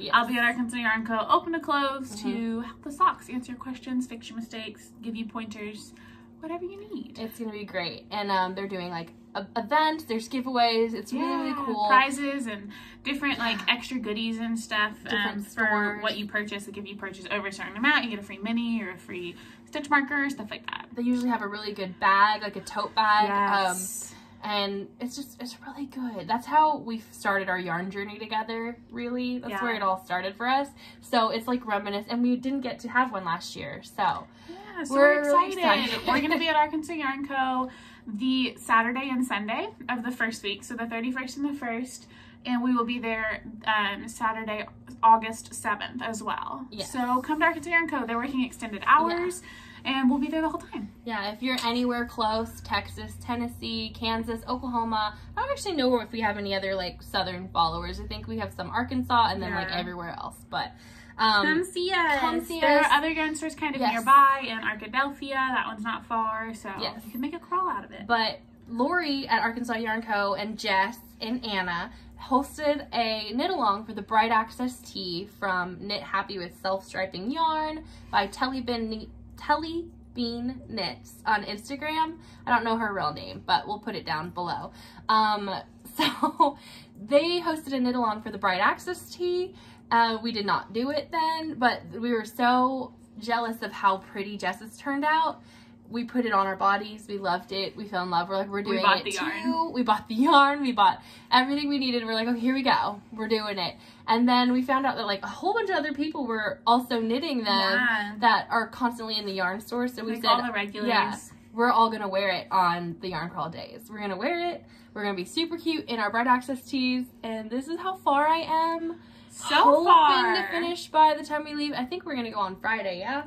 the Albion Arkansas Yarn Co. open to close mm -hmm. to mm-hmm. help the socks answer your questions, fix your mistakes, give you pointers, whatever you need. It's gonna be great. And um, they're doing like event. There's giveaways. It's yeah, really, really cool. Prizes and different like extra goodies and stuff um, for what you purchase. Like if you purchase over a certain amount, you get a free mini or a free stitch marker, stuff like that. They usually have a really good bag, like a tote bag. Um, yes. Um, and it's just it's really good. That's how we started our yarn journey together. Really, that's Yeah. where it all started for us. So it's like reminisce, and we didn't get to have one last year. So Yeah, so We're we're, really excited. excited. we're going to be at Arkansas Yarn Co. the Saturday and Sunday of the first week, so the 31st and the 1st. And we will be there um, Saturday, August 7th as well. Yes. So come to Arkansas Yarn Co. They're working extended hours, and we'll be there the whole time. yeah, if you're anywhere close, Texas, Tennessee, Kansas, Oklahoma, I don't actually know if we have any other like southern followers. I think we have some Arkansas, and then like everywhere else. But um, come see us. come see there us. are other yarn stores kind of Yes. nearby in Arkadelphia. That one's not far, so Yes. you can make a crawl out of it. But Lori at Arkansas Yarn Co. and Jess and Anna hosted a knit along for the Bright Axis Tee from Knit Happy with Self Striping Yarn by Telly Bean, Telly Bean Knits on Instagram. I don't know her real name, but we'll put it down below. Um, so they hosted a knit along for the Bright Axis Tee. Uh, we did not do it then, but we were so jealous of how pretty Jess's turned out we put it on our bodies. We loved it. We fell in love. We're like, we're We doing bought it the too. yarn. We bought the yarn. We bought everything we needed. We're like, oh, here we go. We're doing it. And then we found out that like a whole bunch of other people were also knitting them yeah. that are constantly in the yarn store. So we Like said, all the regulars. yeah. we're all gonna wear it on the yarn crawl days. We're gonna wear it. We're gonna be super cute in our bright axis tees. And this is how far I am. So Hoping far. to finish by the time we leave. I think we're gonna go on Friday. Yeah,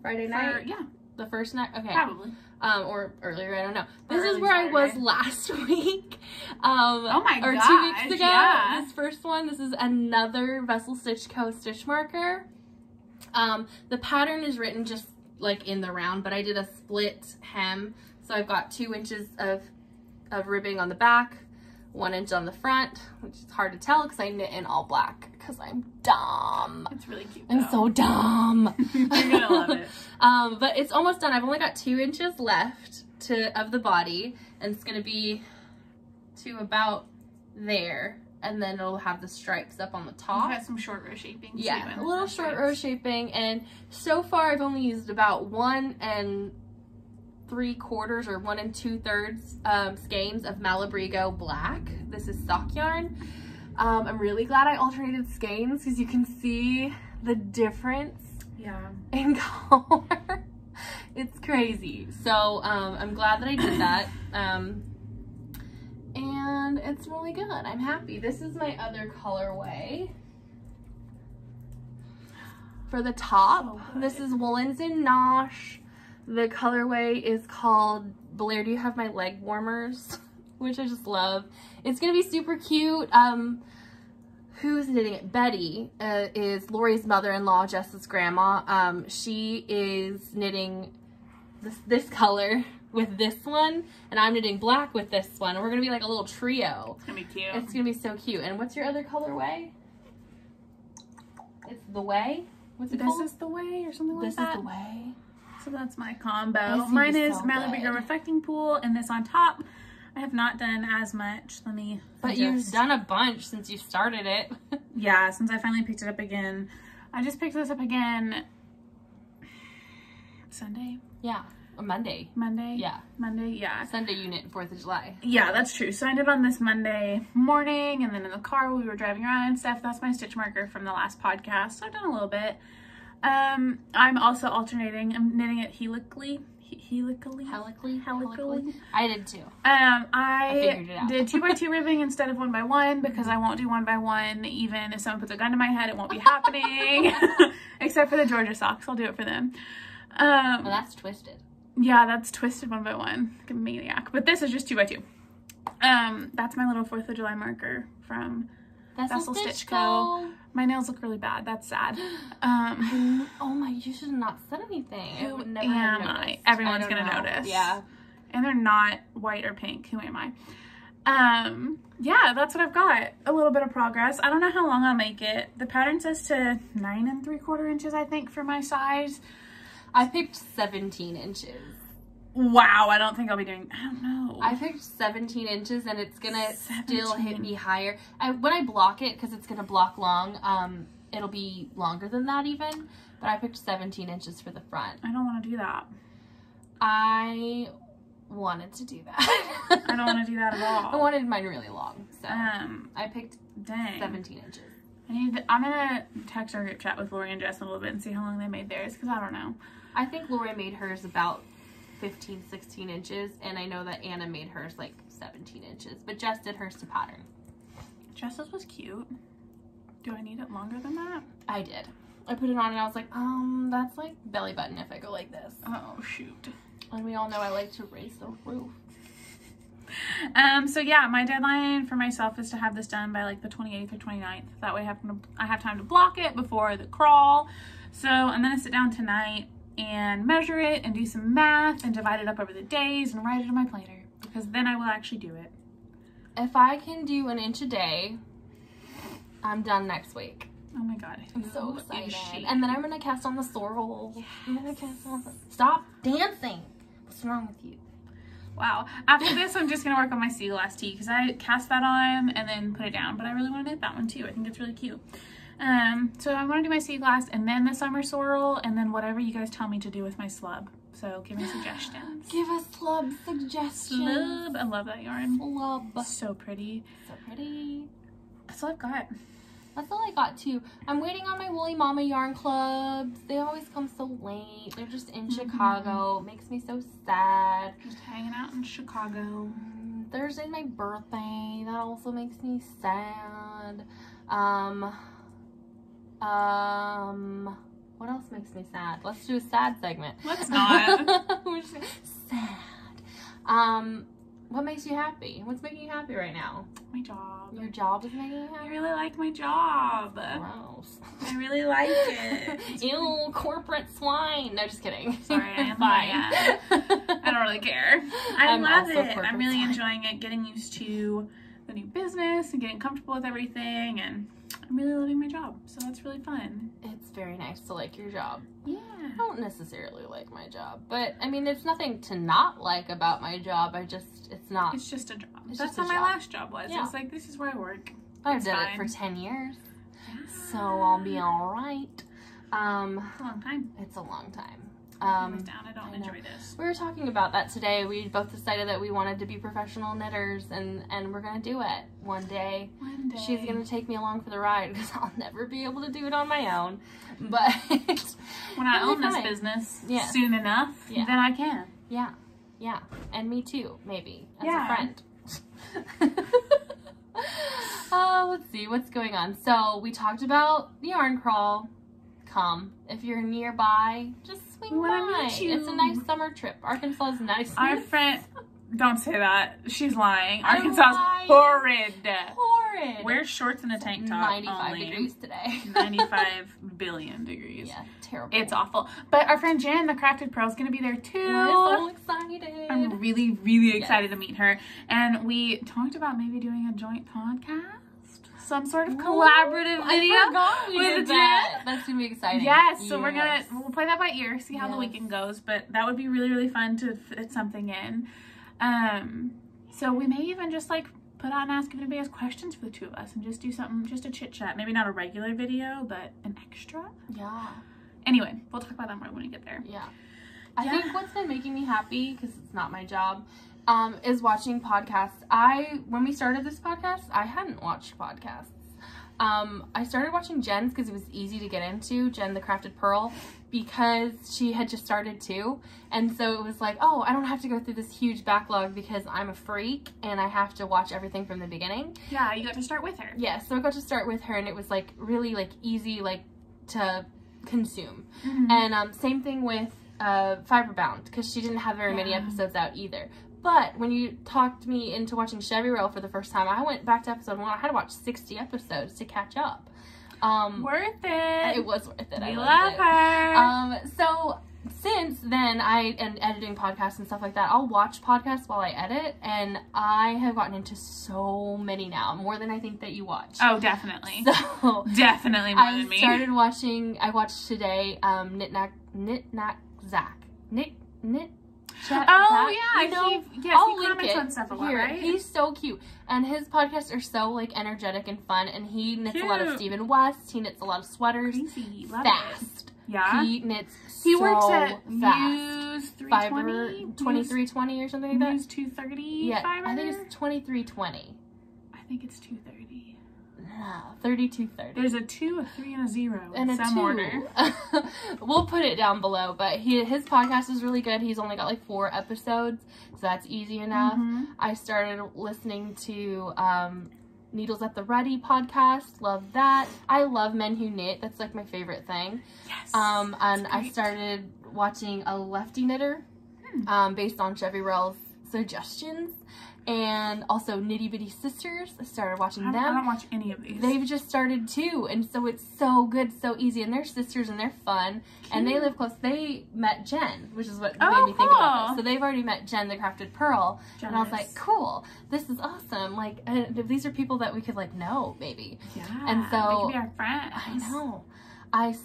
Friday For- night. yeah, The first night. Okay probably. um, or earlier, I don't know. This is where I was last week. Um, Oh my or two weeks ago. yeah. This first one, this is another Vessel Stitch Co. stitch marker. Um, the pattern is written just like in the round, but I did a split hem. So I've got two inches of, of ribbing on the back, one inch on the front, which is hard to tell because I knit in all black because I'm dumb. It's really cute. I'm so dumb. You're gonna love it. Um, but it's almost done. I've only got two inches left to of the body, and it's gonna be to about there, and then it'll have the stripes up on the top. You've got some short row shaping. Yeah, a little short stripes. row shaping, and so far I've only used about one and three quarters or one and two thirds um, skeins of Malabrigo black. This is sock yarn. Um, I'm really glad I alternated skeins because you can see the difference Yeah. in color. it's crazy. So um, I'm glad that I did that. Um, and it's really good. I'm happy. This is my other colorway. For the top, So this is Woolens and Nosh. The colorway is called Blair, do you have my leg warmers? Which I just love. It's gonna be super cute. Um, who's knitting it? Betty uh, is Lori's mother-in-law, Jess's grandma. Um, she is knitting this this color with this one, and I'm knitting black with this one. And we're gonna be like a little trio. It's gonna be cute. It's gonna be so cute. And what's your other colorway? It's the way. What's it this called? is the way or something like this is the way. So that's my combo. This would be Mine is so Malibu. Girl Reflecting Pool and this on top. I have not done as much. Let me But you've done a bunch since you started it. Yeah, since I finally picked it up again. I just picked this up again Sunday, yeah. Monday. Monday. Yeah. Monday, yeah. Sunday unit, 4th of July. Yeah, that's true. So I did on this Monday morning, and then in the car we were driving around and stuff. That's my stitch marker from the last podcast. So I've done a little bit. Um, I'm also alternating. I'm knitting it helically. Helically. Helically? Helically. I did too. Um, I, figured it out. did two by two ribbing instead of one by one because I won't do one by one. Even if someone puts a gun to my head, it won't be happening. Except for the Georgia socks, I'll do it for them. Um, Well, that's twisted. yeah, that's twisted one by one. Like a maniac. But this is just two by two. Um, that's my little Fourth of July marker from. That's Vessel Stitch Stitch Co. My nails look really bad. That's sad. Um, Oh my, you should have not said anything. I Who would never am I? Everyone's I gonna know. notice. Yeah. and they're not white or pink. Who am I? Um, yeah, that's what I've got. A little bit of progress. I don't know how long I'll make it. The pattern says to nine and three quarter inches, I think, for my size. I picked 17 inches. Wow, I don't think I'll be doing. I don't know. I picked 17 inches and it's gonna still hit me higher. I, when I block it, because it's gonna block long, um, it'll be longer than that even. But I picked 17 inches for the front. I don't want to do that. I wanted to do that. I don't want to do that at all. I wanted mine really long, so Um, I picked dang. 17 inches. I need. I'm gonna text our group chat with Lori and Jess in a little bit and see how long they made theirs because I don't know. I think Lori made hers about 15, 16 inches, and I know that Anna made hers like 17 inches, but Jess did hers to pattern. Jess's was cute. Do I need it longer than that? I did. I put it on and I was like, um, that's like belly button if I go like this. Oh shoot. And we all know I like to raise the roof. Um, so yeah, my deadline for myself is to have this done by like the 28th or 29th. That way I have, to, I have time to block it before the crawl. So I'm gonna sit down tonight and measure it and do some math and divide it up over the days and write it in my planner because then I will actually do it. If I can do an inch a day, I'm done next week. Oh my god. I'm so excited. And then I'm gonna cast on the sorrel. I'm gonna cast on the... Stop dancing. What's wrong with you? Wow. After this, I'm just gonna work on my sea glass tee because I cast that on and then put it down. But I really want to knit that one too. I think it's really cute. Um, so I want to do my sea glass and then the summer sorrel and then whatever you guys tell me to do with my slub. So give me suggestions. Give us slub suggestions. Slub. I love that yarn. Slub. So pretty. So pretty. That's all I've got. That's all I got too. I'm waiting on my Woolly Mama yarn clubs. They always come so late. They're just in Chicago. It makes me so sad. Just hanging out in Chicago. Thursday's my birthday. That also makes me sad. Um, um, what else makes me sad? Let's do a sad segment. Let's not. We're just gonna- sad. Um, what makes you happy? What's making you happy right now? My job. Your job is making you happy? I really like my job. Gross. I really like it. Ew, corporate swine. No, just kidding. Sorry, I am Fine. I don't really care. I I'm love it. I'm really swine. enjoying it, getting used to the new business and getting comfortable with everything, and I'm really loving my job. So that's really fun. It's very nice to like your job. Yeah. I don't necessarily like my job, but I mean, there's nothing to not like about my job. I just, it's not. It's just a job. That's how my job. last job was. Yeah. It's like this is where I work. I've it's done it for 10 years, so I'll be all right. Um, It's a long time. it's a long time. Um, down. I don't I enjoy this. we were talking about that today. We both decided that we wanted to be professional knitters, and and we're gonna do it one day. One day. She's gonna take me along for the ride because I'll never be able to do it on my own. But when I own this business Yeah. soon enough, Yeah. then I can. yeah, yeah, and me too, maybe as Yeah. a friend. uh, let's see what's going on. So we talked about the yarn crawl. Come if you're nearby, just swing by. It's a nice summer trip. Arkansas is nice. Our friend, don't say that. She's lying. I'm Arkansas's lying. horrid. horrid. Wear shorts and a tank top. 95 only. degrees today. 95 billion degrees. Yeah, terrible. It's awful. But our friend Jen, the Crafted Pearl, is going to be there too. We're so excited. I'm really, really Yes. excited to meet her. And we talked about maybe doing a joint podcast. Some sort of collaborative Ooh, video. I forgot we with that. That's gonna be exciting. Yes, so we're gonna we'll play that by ear, see how the weekend goes. But that would be really really fun to fit something in. Um, so we may even just like put out and ask if anybody has questions for the two of us, and just do something, just a chit chat. Maybe not a regular video, but an extra. Yeah, Anyway, we'll talk about that more when we get there. yeah. I Yeah. think what's been making me happy because it's not my job, um, is watching podcasts. I when we started this podcast, I hadn't watched podcasts. Um, I started watching Jen's because it was easy to get into Jen the Crafted Pearl because she had just started too, and so it was like, oh, I don't have to go through this huge backlog because I'm a freak and I have to watch everything from the beginning. Yeah, you got to start with her. Yeah, so I got to start with her and it was like really like easy like to consume. Mhm. And um, same thing with uh, Fiberbound because she didn't have very many episodes out either. But when you talked me into watching Chevy Rail for the first time, I went back to episode one. I had to watch 60 episodes to catch up. Um, Worth it. it was worth it. I we loved love it. her. Um, so since then, I am editing podcasts and stuff like that. I'll watch podcasts while I edit, and I have gotten into so many now, more than I think that you watch. oh, definitely. So definitely more I than me. started watching. I watched today. Um, Knit Knack Knit Knack Zach Knit Knit. Oh yeah, you know, he, yes, I'll he link comments it on stuff a lot, here. right? He's so cute, and his podcasts are so like energetic and fun. And he knits a lot of Cute. Stephen West. He knits a lot of sweaters crazy. Love it. fast. Yeah. He knits He so works at fast. Muse Fiber twenty three twenty or something like that. Muse 230 Yeah, fiber. I think it's twenty three twenty. I think it's 230. Thirty two thirty. There's a 2, a 3, and a 0 and in a some two. order. we'll put it down below, but he his podcast is really good. He's only got like four episodes, so that's easy enough. Mhm. I started listening to um, Needles at the Ready podcast. Love that. I love Men Who Knit. That's like my favorite thing. Yes. Um, and I started watching a lefty knitter Hmm. um, based on Chevy Rail's suggestions. And also Nitty Bitty Sisters. I started watching I, I don't watch any of these. They've just started too, and so it's so good, so easy, and they're sisters and they're fun, and they live close. They met Jen, which is what Oh, made me think about this. So they've already met Jen, the Crafted Pearl, and I was like, cool, this is awesome. Like, uh, these are people that we could like know, maybe. yeah. and so- they could be our friends. I know. I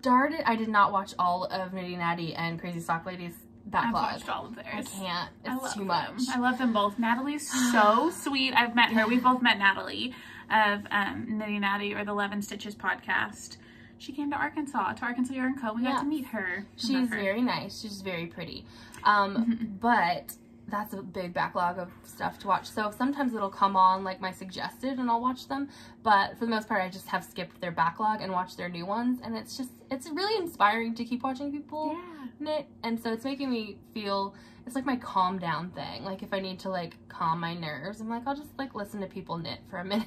started. I did not watch all of Nitty Natty and Crazy Sock Ladies I've backlog. watched all of theirs. I can't. I It's love too them. much. I love them both. Natalie's so sweet. I've met her. We've both met Natalie of um, Nitty Natty or the Eleven Stitches podcast. She came to Arkansas, to Arkansas Yarn Co. We got to meet her. She's her. very nice. She's very pretty. Um, Mhm. but that's a big backlog of stuff to watch. So sometimes it'll come on like my suggested and I'll watch them. But for the most part, I just have skipped their backlog and watched their new ones. And it's just, it's really inspiring to keep watching people Yeah. knit. And so it's making me feel, it's like my calm down thing. Like if I need to like calm my nerves, I'm like, I'll just like listen to people knit for a minute.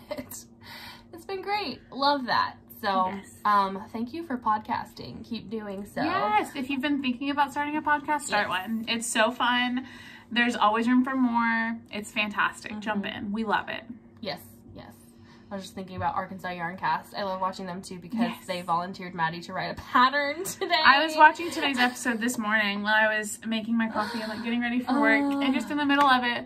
it's been great. Love that. So, Yes. um, thank you for podcasting. Keep doing so. Yes, if you've been thinking about starting a podcast, start Yes. one. It's so fun. There's always room for more. It's fantastic. Mm-hmm. Jump in. We love it. Yes, yes. I was just thinking about Arkansas Yarn Cast. I love watching them too because Yes. they volunteered Maddie to write a pattern today. I was watching today's episode this morning while I was making my coffee and like getting ready for work, and just in the middle of it,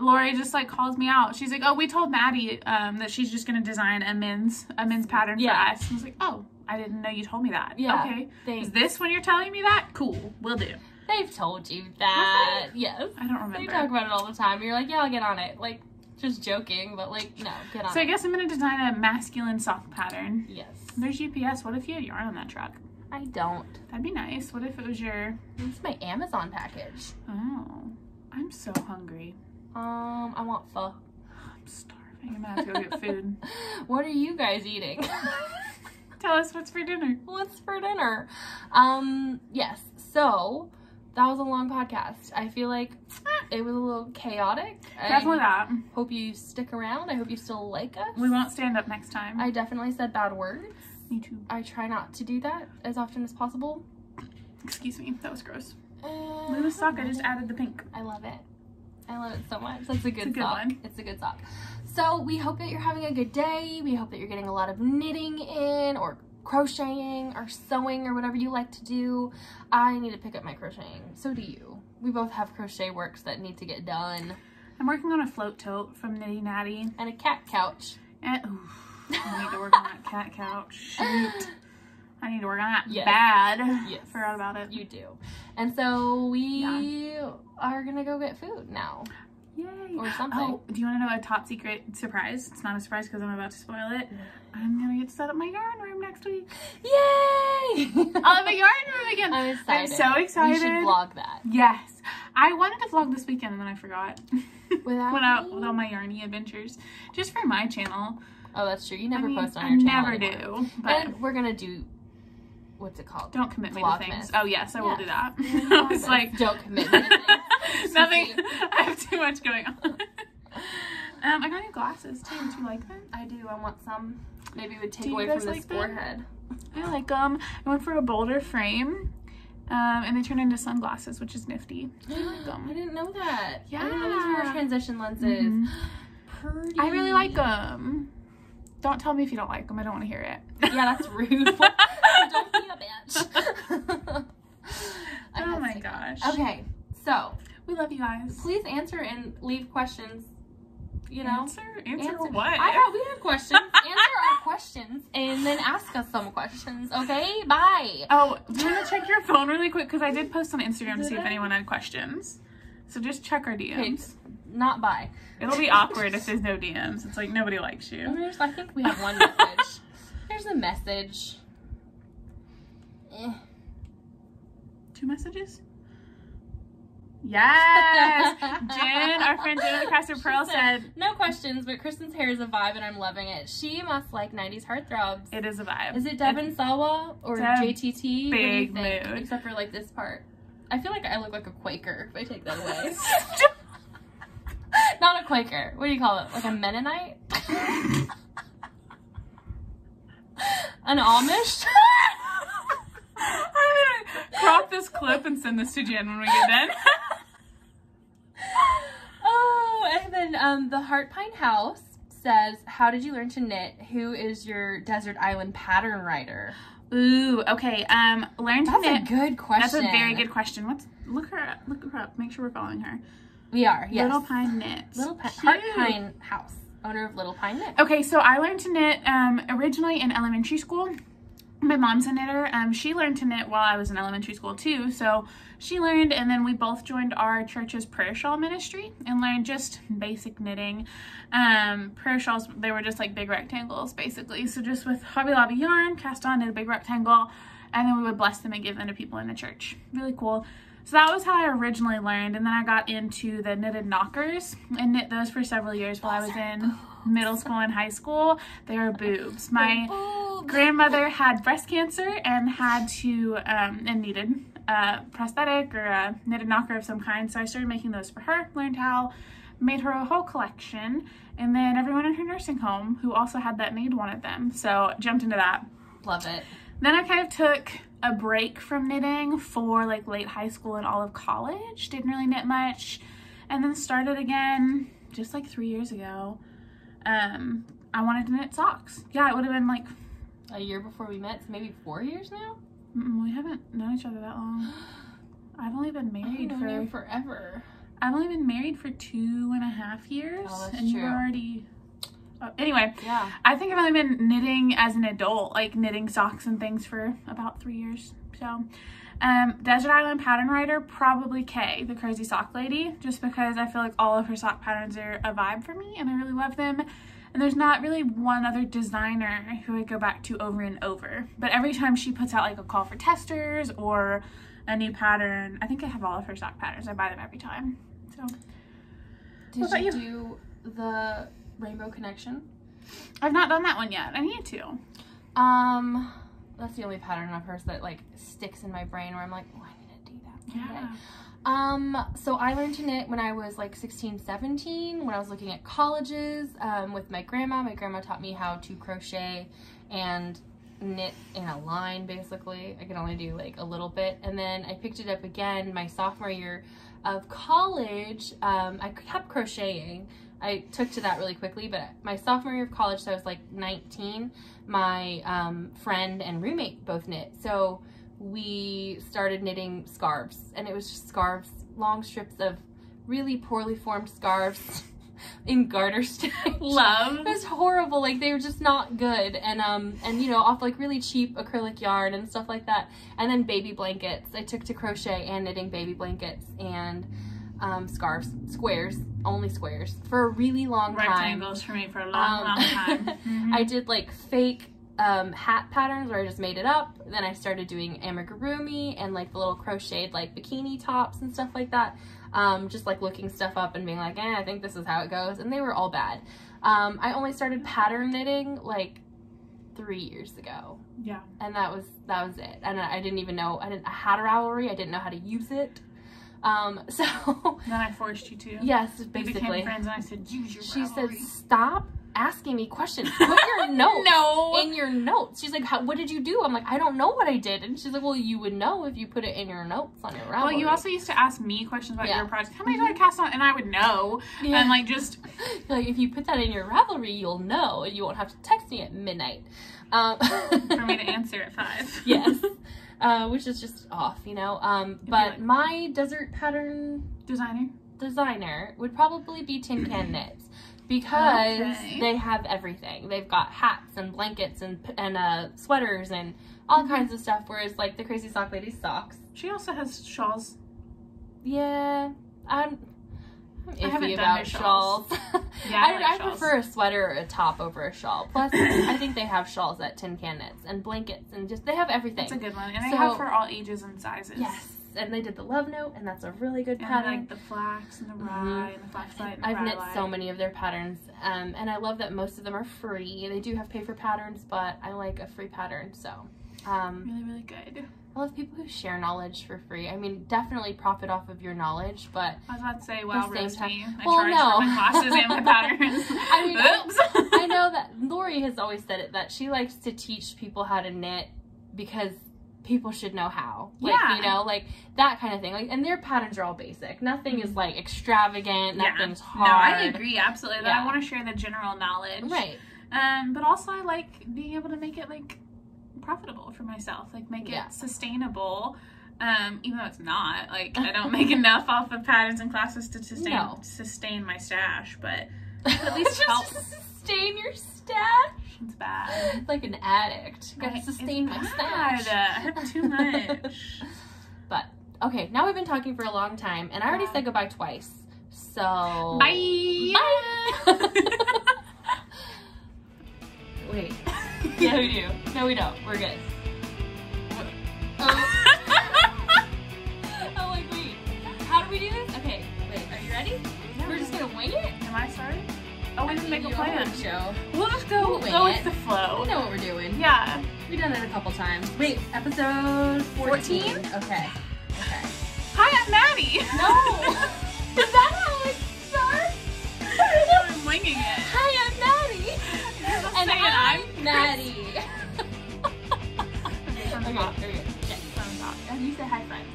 Lori just like calls me out. She's like, "Oh, we told Maddie um, that she's just gonna design a men's a men's pattern Yeah. for us." I was like, "Oh, I didn't know you told me that." Yeah. Okay. They, Is this when you're telling me that? Cool. We'll do. They've told you that. Yes. I don't remember. They talk about it all the time. You're like, yeah, I'll get on it. Like, just joking, but like, no, get on it. So I guess I'm gonna design a masculine sock pattern. Yes. There's UPS. What if you had yarn on that truck? I don't. That'd be nice. What if it was your? It's my Amazon package. Oh, I'm so hungry. Um, I want pho. I'm starving. I'm gonna have to go get food. what are you guys eating? Tell us what's for dinner. What's for dinner? Um, yes. So that was a long podcast. I feel like it was a little chaotic. Definitely I that. hope you stick around. I hope you still like us. We won't stand up next time. I definitely said bad words. Me too. I try not to do that as often as possible. Excuse me. That was gross. Uh, Luna sock. I just added the pink. I love it. I love it so much. That's a good, a good sock. one. It's a good sock. So we hope that you're having a good day. We hope that you're getting a lot of knitting in or crocheting or sewing or whatever you like to do. I need to pick up my crocheting. So do you. We both have crochet works that need to get done. I'm working on a float tote from Nitty Natty. And a cat couch. And oof, I need to work on that cat couch. Shoot. I need to work on that Yes. bad. Yes. Forgot about it. You do. And so we are gonna go get food now. Yay. Or oh, something. Oh, do you want to know a top secret surprise? It's not a surprise because I'm about to spoil it. Mm-hmm. I'm going to get to set up my yarn room next week. Yay! I'll have a yarn room again. I'm excited. I'm so excited. We should vlog that. Yes. I wanted to vlog this weekend and then I forgot. Without Went out me? with all my yarny adventures. Just for my channel. Oh, that's true. You never I mean, post on I your channel never anymore. do. But And we're gonna do what's it called? don't commit me to Vlogmas. things. Oh, yes, I will do that. Yes. I was like, don't commit me to things. nothing. I have too much going on. um, I got new glasses too. Do you like them? I do. I want some. Maybe would take away from this like them? forehead. I like them. I went for a bolder frame. Um, and they turn into sunglasses, which is nifty. You like I them? didn't know that. I didn't know these were Yeah. transition lenses. Mhm. Pretty. I really like them. Don't tell me if you don't like them. I don't want to hear it. Yeah, that's rude. don't be a bitch. Oh my gosh. Okay, so We love you guys. please answer and leave questions. You know, Answer, answer, Answer- what? I have we have questions. Answer our questions and then ask us some questions. Okay, bye. Oh, do you want to check your phone really quick? Because I did post on Instagram to see Did if anyone had questions. So just check our DMs. not bye. It'll be awkward if there's no DMs. It's like nobody likes you. There's, I think we have one message. There's a message. Eh. Two messages? Yes! Jen, our friend Jen of the Crafted Pearl She said no questions, but Christen's hair is a vibe and I'm loving it. She must like 90s heartthrobs. it is a vibe. Is it Devon Sawa or It's JTT? What do you big mood. Except for like this part. I feel like I look like a Quaker if I take that away. Not a Quaker. What do you call it? Like a Mennonite? An Amish? I'm gonna crop this clip and send this to Jen when we get done. oh, and then um, the Heart Pine House says, "How did you learn to knit? Who is your desert island pattern writer?" Ooh, okay. Um, learn to That's a knit. good question. That's a very good question. What's look her up, look her up. Make sure we're following her. We are yes. Little Pine Knits. Little Pine Heart Pine House, owner of Little Pine Knit. Okay, so I learned to knit um, originally in elementary school. My mom's a knitter. Um, she learned to knit while I was in elementary school too. So she learned, and then we both joined our church's prayer shawl ministry and learned just basic knitting. Um, prayer shawls, they were just like big rectangles basically. So just with Hobby Lobby yarn, cast on, knit a big rectangle, and then we would bless them and give them to people in the church. Really cool. So that was how I originally learned, and then I got into the knitted knockers and knit those for several years while I was in middle school and high school. They were boobs. My grandmother had breast cancer and had to um, and needed a prosthetic or a knitted knocker of some kind. So I started making those for her. Learned how, made her a whole collection, and then everyone in her nursing home who also had that need wanted them. So jumped into that. Love it. Then I kind of took a break from knitting for like late high school and all of college. Didn't really knit much. And then started again just like three years ago. Um, I wanted to knit socks. Yeah, it would have been like, A year before we met, so maybe four years now. we haven't known each other that long. I've only been married for, forever. I've only been married for two and a half years. Oh, that's and true. were already, oh, anyway, Yeah. I think I've only been knitting as an adult, like knitting socks and things for about three years. So, um, Desert Island Pattern Writer, probably Kay, the crazy sock lady, just because I feel like all of her sock patterns are a vibe for me and I really love them. And there's not really one other designer who I go back to over and over. But every time she puts out like a call for testers or a new pattern, I think I have all of her sock patterns. I buy them every time. So Did What about you, you? do the Rainbow Connection? I've not done that one yet. I need to. Um, that's the only pattern of hers that like sticks in my brain where I'm like, oh, I need to do that. Yeah. Um, so I learned to knit when I was like 16, 17, when I was looking at colleges um, with my grandma. My grandma taught me how to crochet and knit in a line basically. I could only do like a little bit. And then I picked it up again my sophomore year of college. Um, I kept crocheting. I took to that really quickly, but my sophomore year of college, so I was like 19, my um, friend and roommate both knit. So we started knitting scarves and it was just scarves long strips of really poorly formed scarves in garter stitch. Love. It was horrible. Like they were just not good, and um, and you know, off like really cheap acrylic yarn and stuff like that. And then baby blankets. I took to crochet and knitting baby blankets and um, scarves, squares, only squares for a really long time. Rectangles for me for a long, Um, long time. Mhm. I did like fake um, hat patterns where I just made it up. Then I started doing amigurumi and like the little crocheted like bikini tops and stuff like that. Um, just like looking stuff up and being like, eh, I think this is how it goes. And they were all bad. Um, I only started pattern knitting like three years ago. Yeah. And that was that was it. And I I didn't even know I didn't I had a Ravelry. I didn't know how to use it. Um, so Then I forced you to. yes, We basically. became friends and I said, use your She said, "Stop asking me questions. Put your notes No. in your notes." She's like, "What did you do?" I'm like, "I don't know what I did." And she's like, "Well, you would know if you put it in your notes on your Ravelry." Well, you also used to ask me questions about Yeah. your project. How many did I cast on? And I would know. yeah. And like just like if you put that in your Ravelry, you'll know, and you won't have to text me at midnight. Um, for me to answer at five. yes, uh, which is just off, you know. Um, but like- my desert pattern Designer. designer would probably be Tin Can Knits because Okay. they have everything. They've got hats and blankets and and uh, sweaters and all Mm-hmm. kinds of stuff. Whereas like the Crazy Sock Lady's socks, She also has shawls. yeah, I'm. I'm I haven't iffy done about shawls. shawls. Yeah, I I, like I shawls. prefer a sweater or a top over a shawl. Plus, I think they have shawls at Tin Can Knits and blankets and just they have everything. That's a good one. And they have for all ages and sizes. yes, and they did the love note, and that's a really good And pattern. like the flax and the rye Mhm. and the flaxlight and I've knit rye so many of their patterns, um, and I love that most of them are free. They do have pay for patterns, but I like a free pattern. So, um, Really, really good. I love people who share knowledge for free. I mean, definitely profit off of your knowledge, but I was about to say, wow, same roast time- me. I Well, charge no. for my classes and my patterns. I mean, I- Oops. I know that Lori has always said it that she likes to teach people how to knit because people should know how. Like, Yeah. you know, like that kind of thing. Like, and their patterns are all basic. Nothing is like extravagant. Nothing's No, hard. I agree absolutely. Yeah. I want to share the general knowledge. Right. Um, but also I like being able to make it like profitable for myself, like make it sustainable. Um, even though it's not, like I don't make enough off of patterns and classes to sustain No. sustain my stash, but at least help. Just sustain your stash. it's bad. Like an addict. Gotta Right, sustain it's my bad. stash. I have too much. But okay, now we've been talking for a long time, and I already Yeah. said goodbye twice. So Bye. Bye. Wait. yeah, we do. No, we don't. We're good. Oh. I'm oh, like, wait. How do we do this? Okay. Wait. Are you ready? We're just gonna wing it. Am I started? Oh, we didn't make a plan. Show. We'll just go We'll wing go with the flow. We know what we're doing. Yeah. We've done it a couple times. Wait, episode 14? 14? Okay. Okay. Hi, I'm Maddie. No! Is that how it starts? I'm winging it. Hi, I'm Maddie! and I'm, I'm Maddie. okay, from the okay. There we go. And you say hi, friends.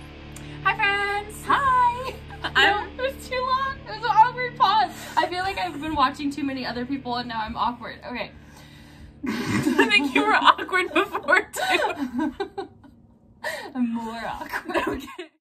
Hi, friends. Hi. I it was too long. It was an awkward pause. I feel like I've been watching too many other people and now I'm awkward. Okay. I think you were awkward before too. I'm more awkward. Okay.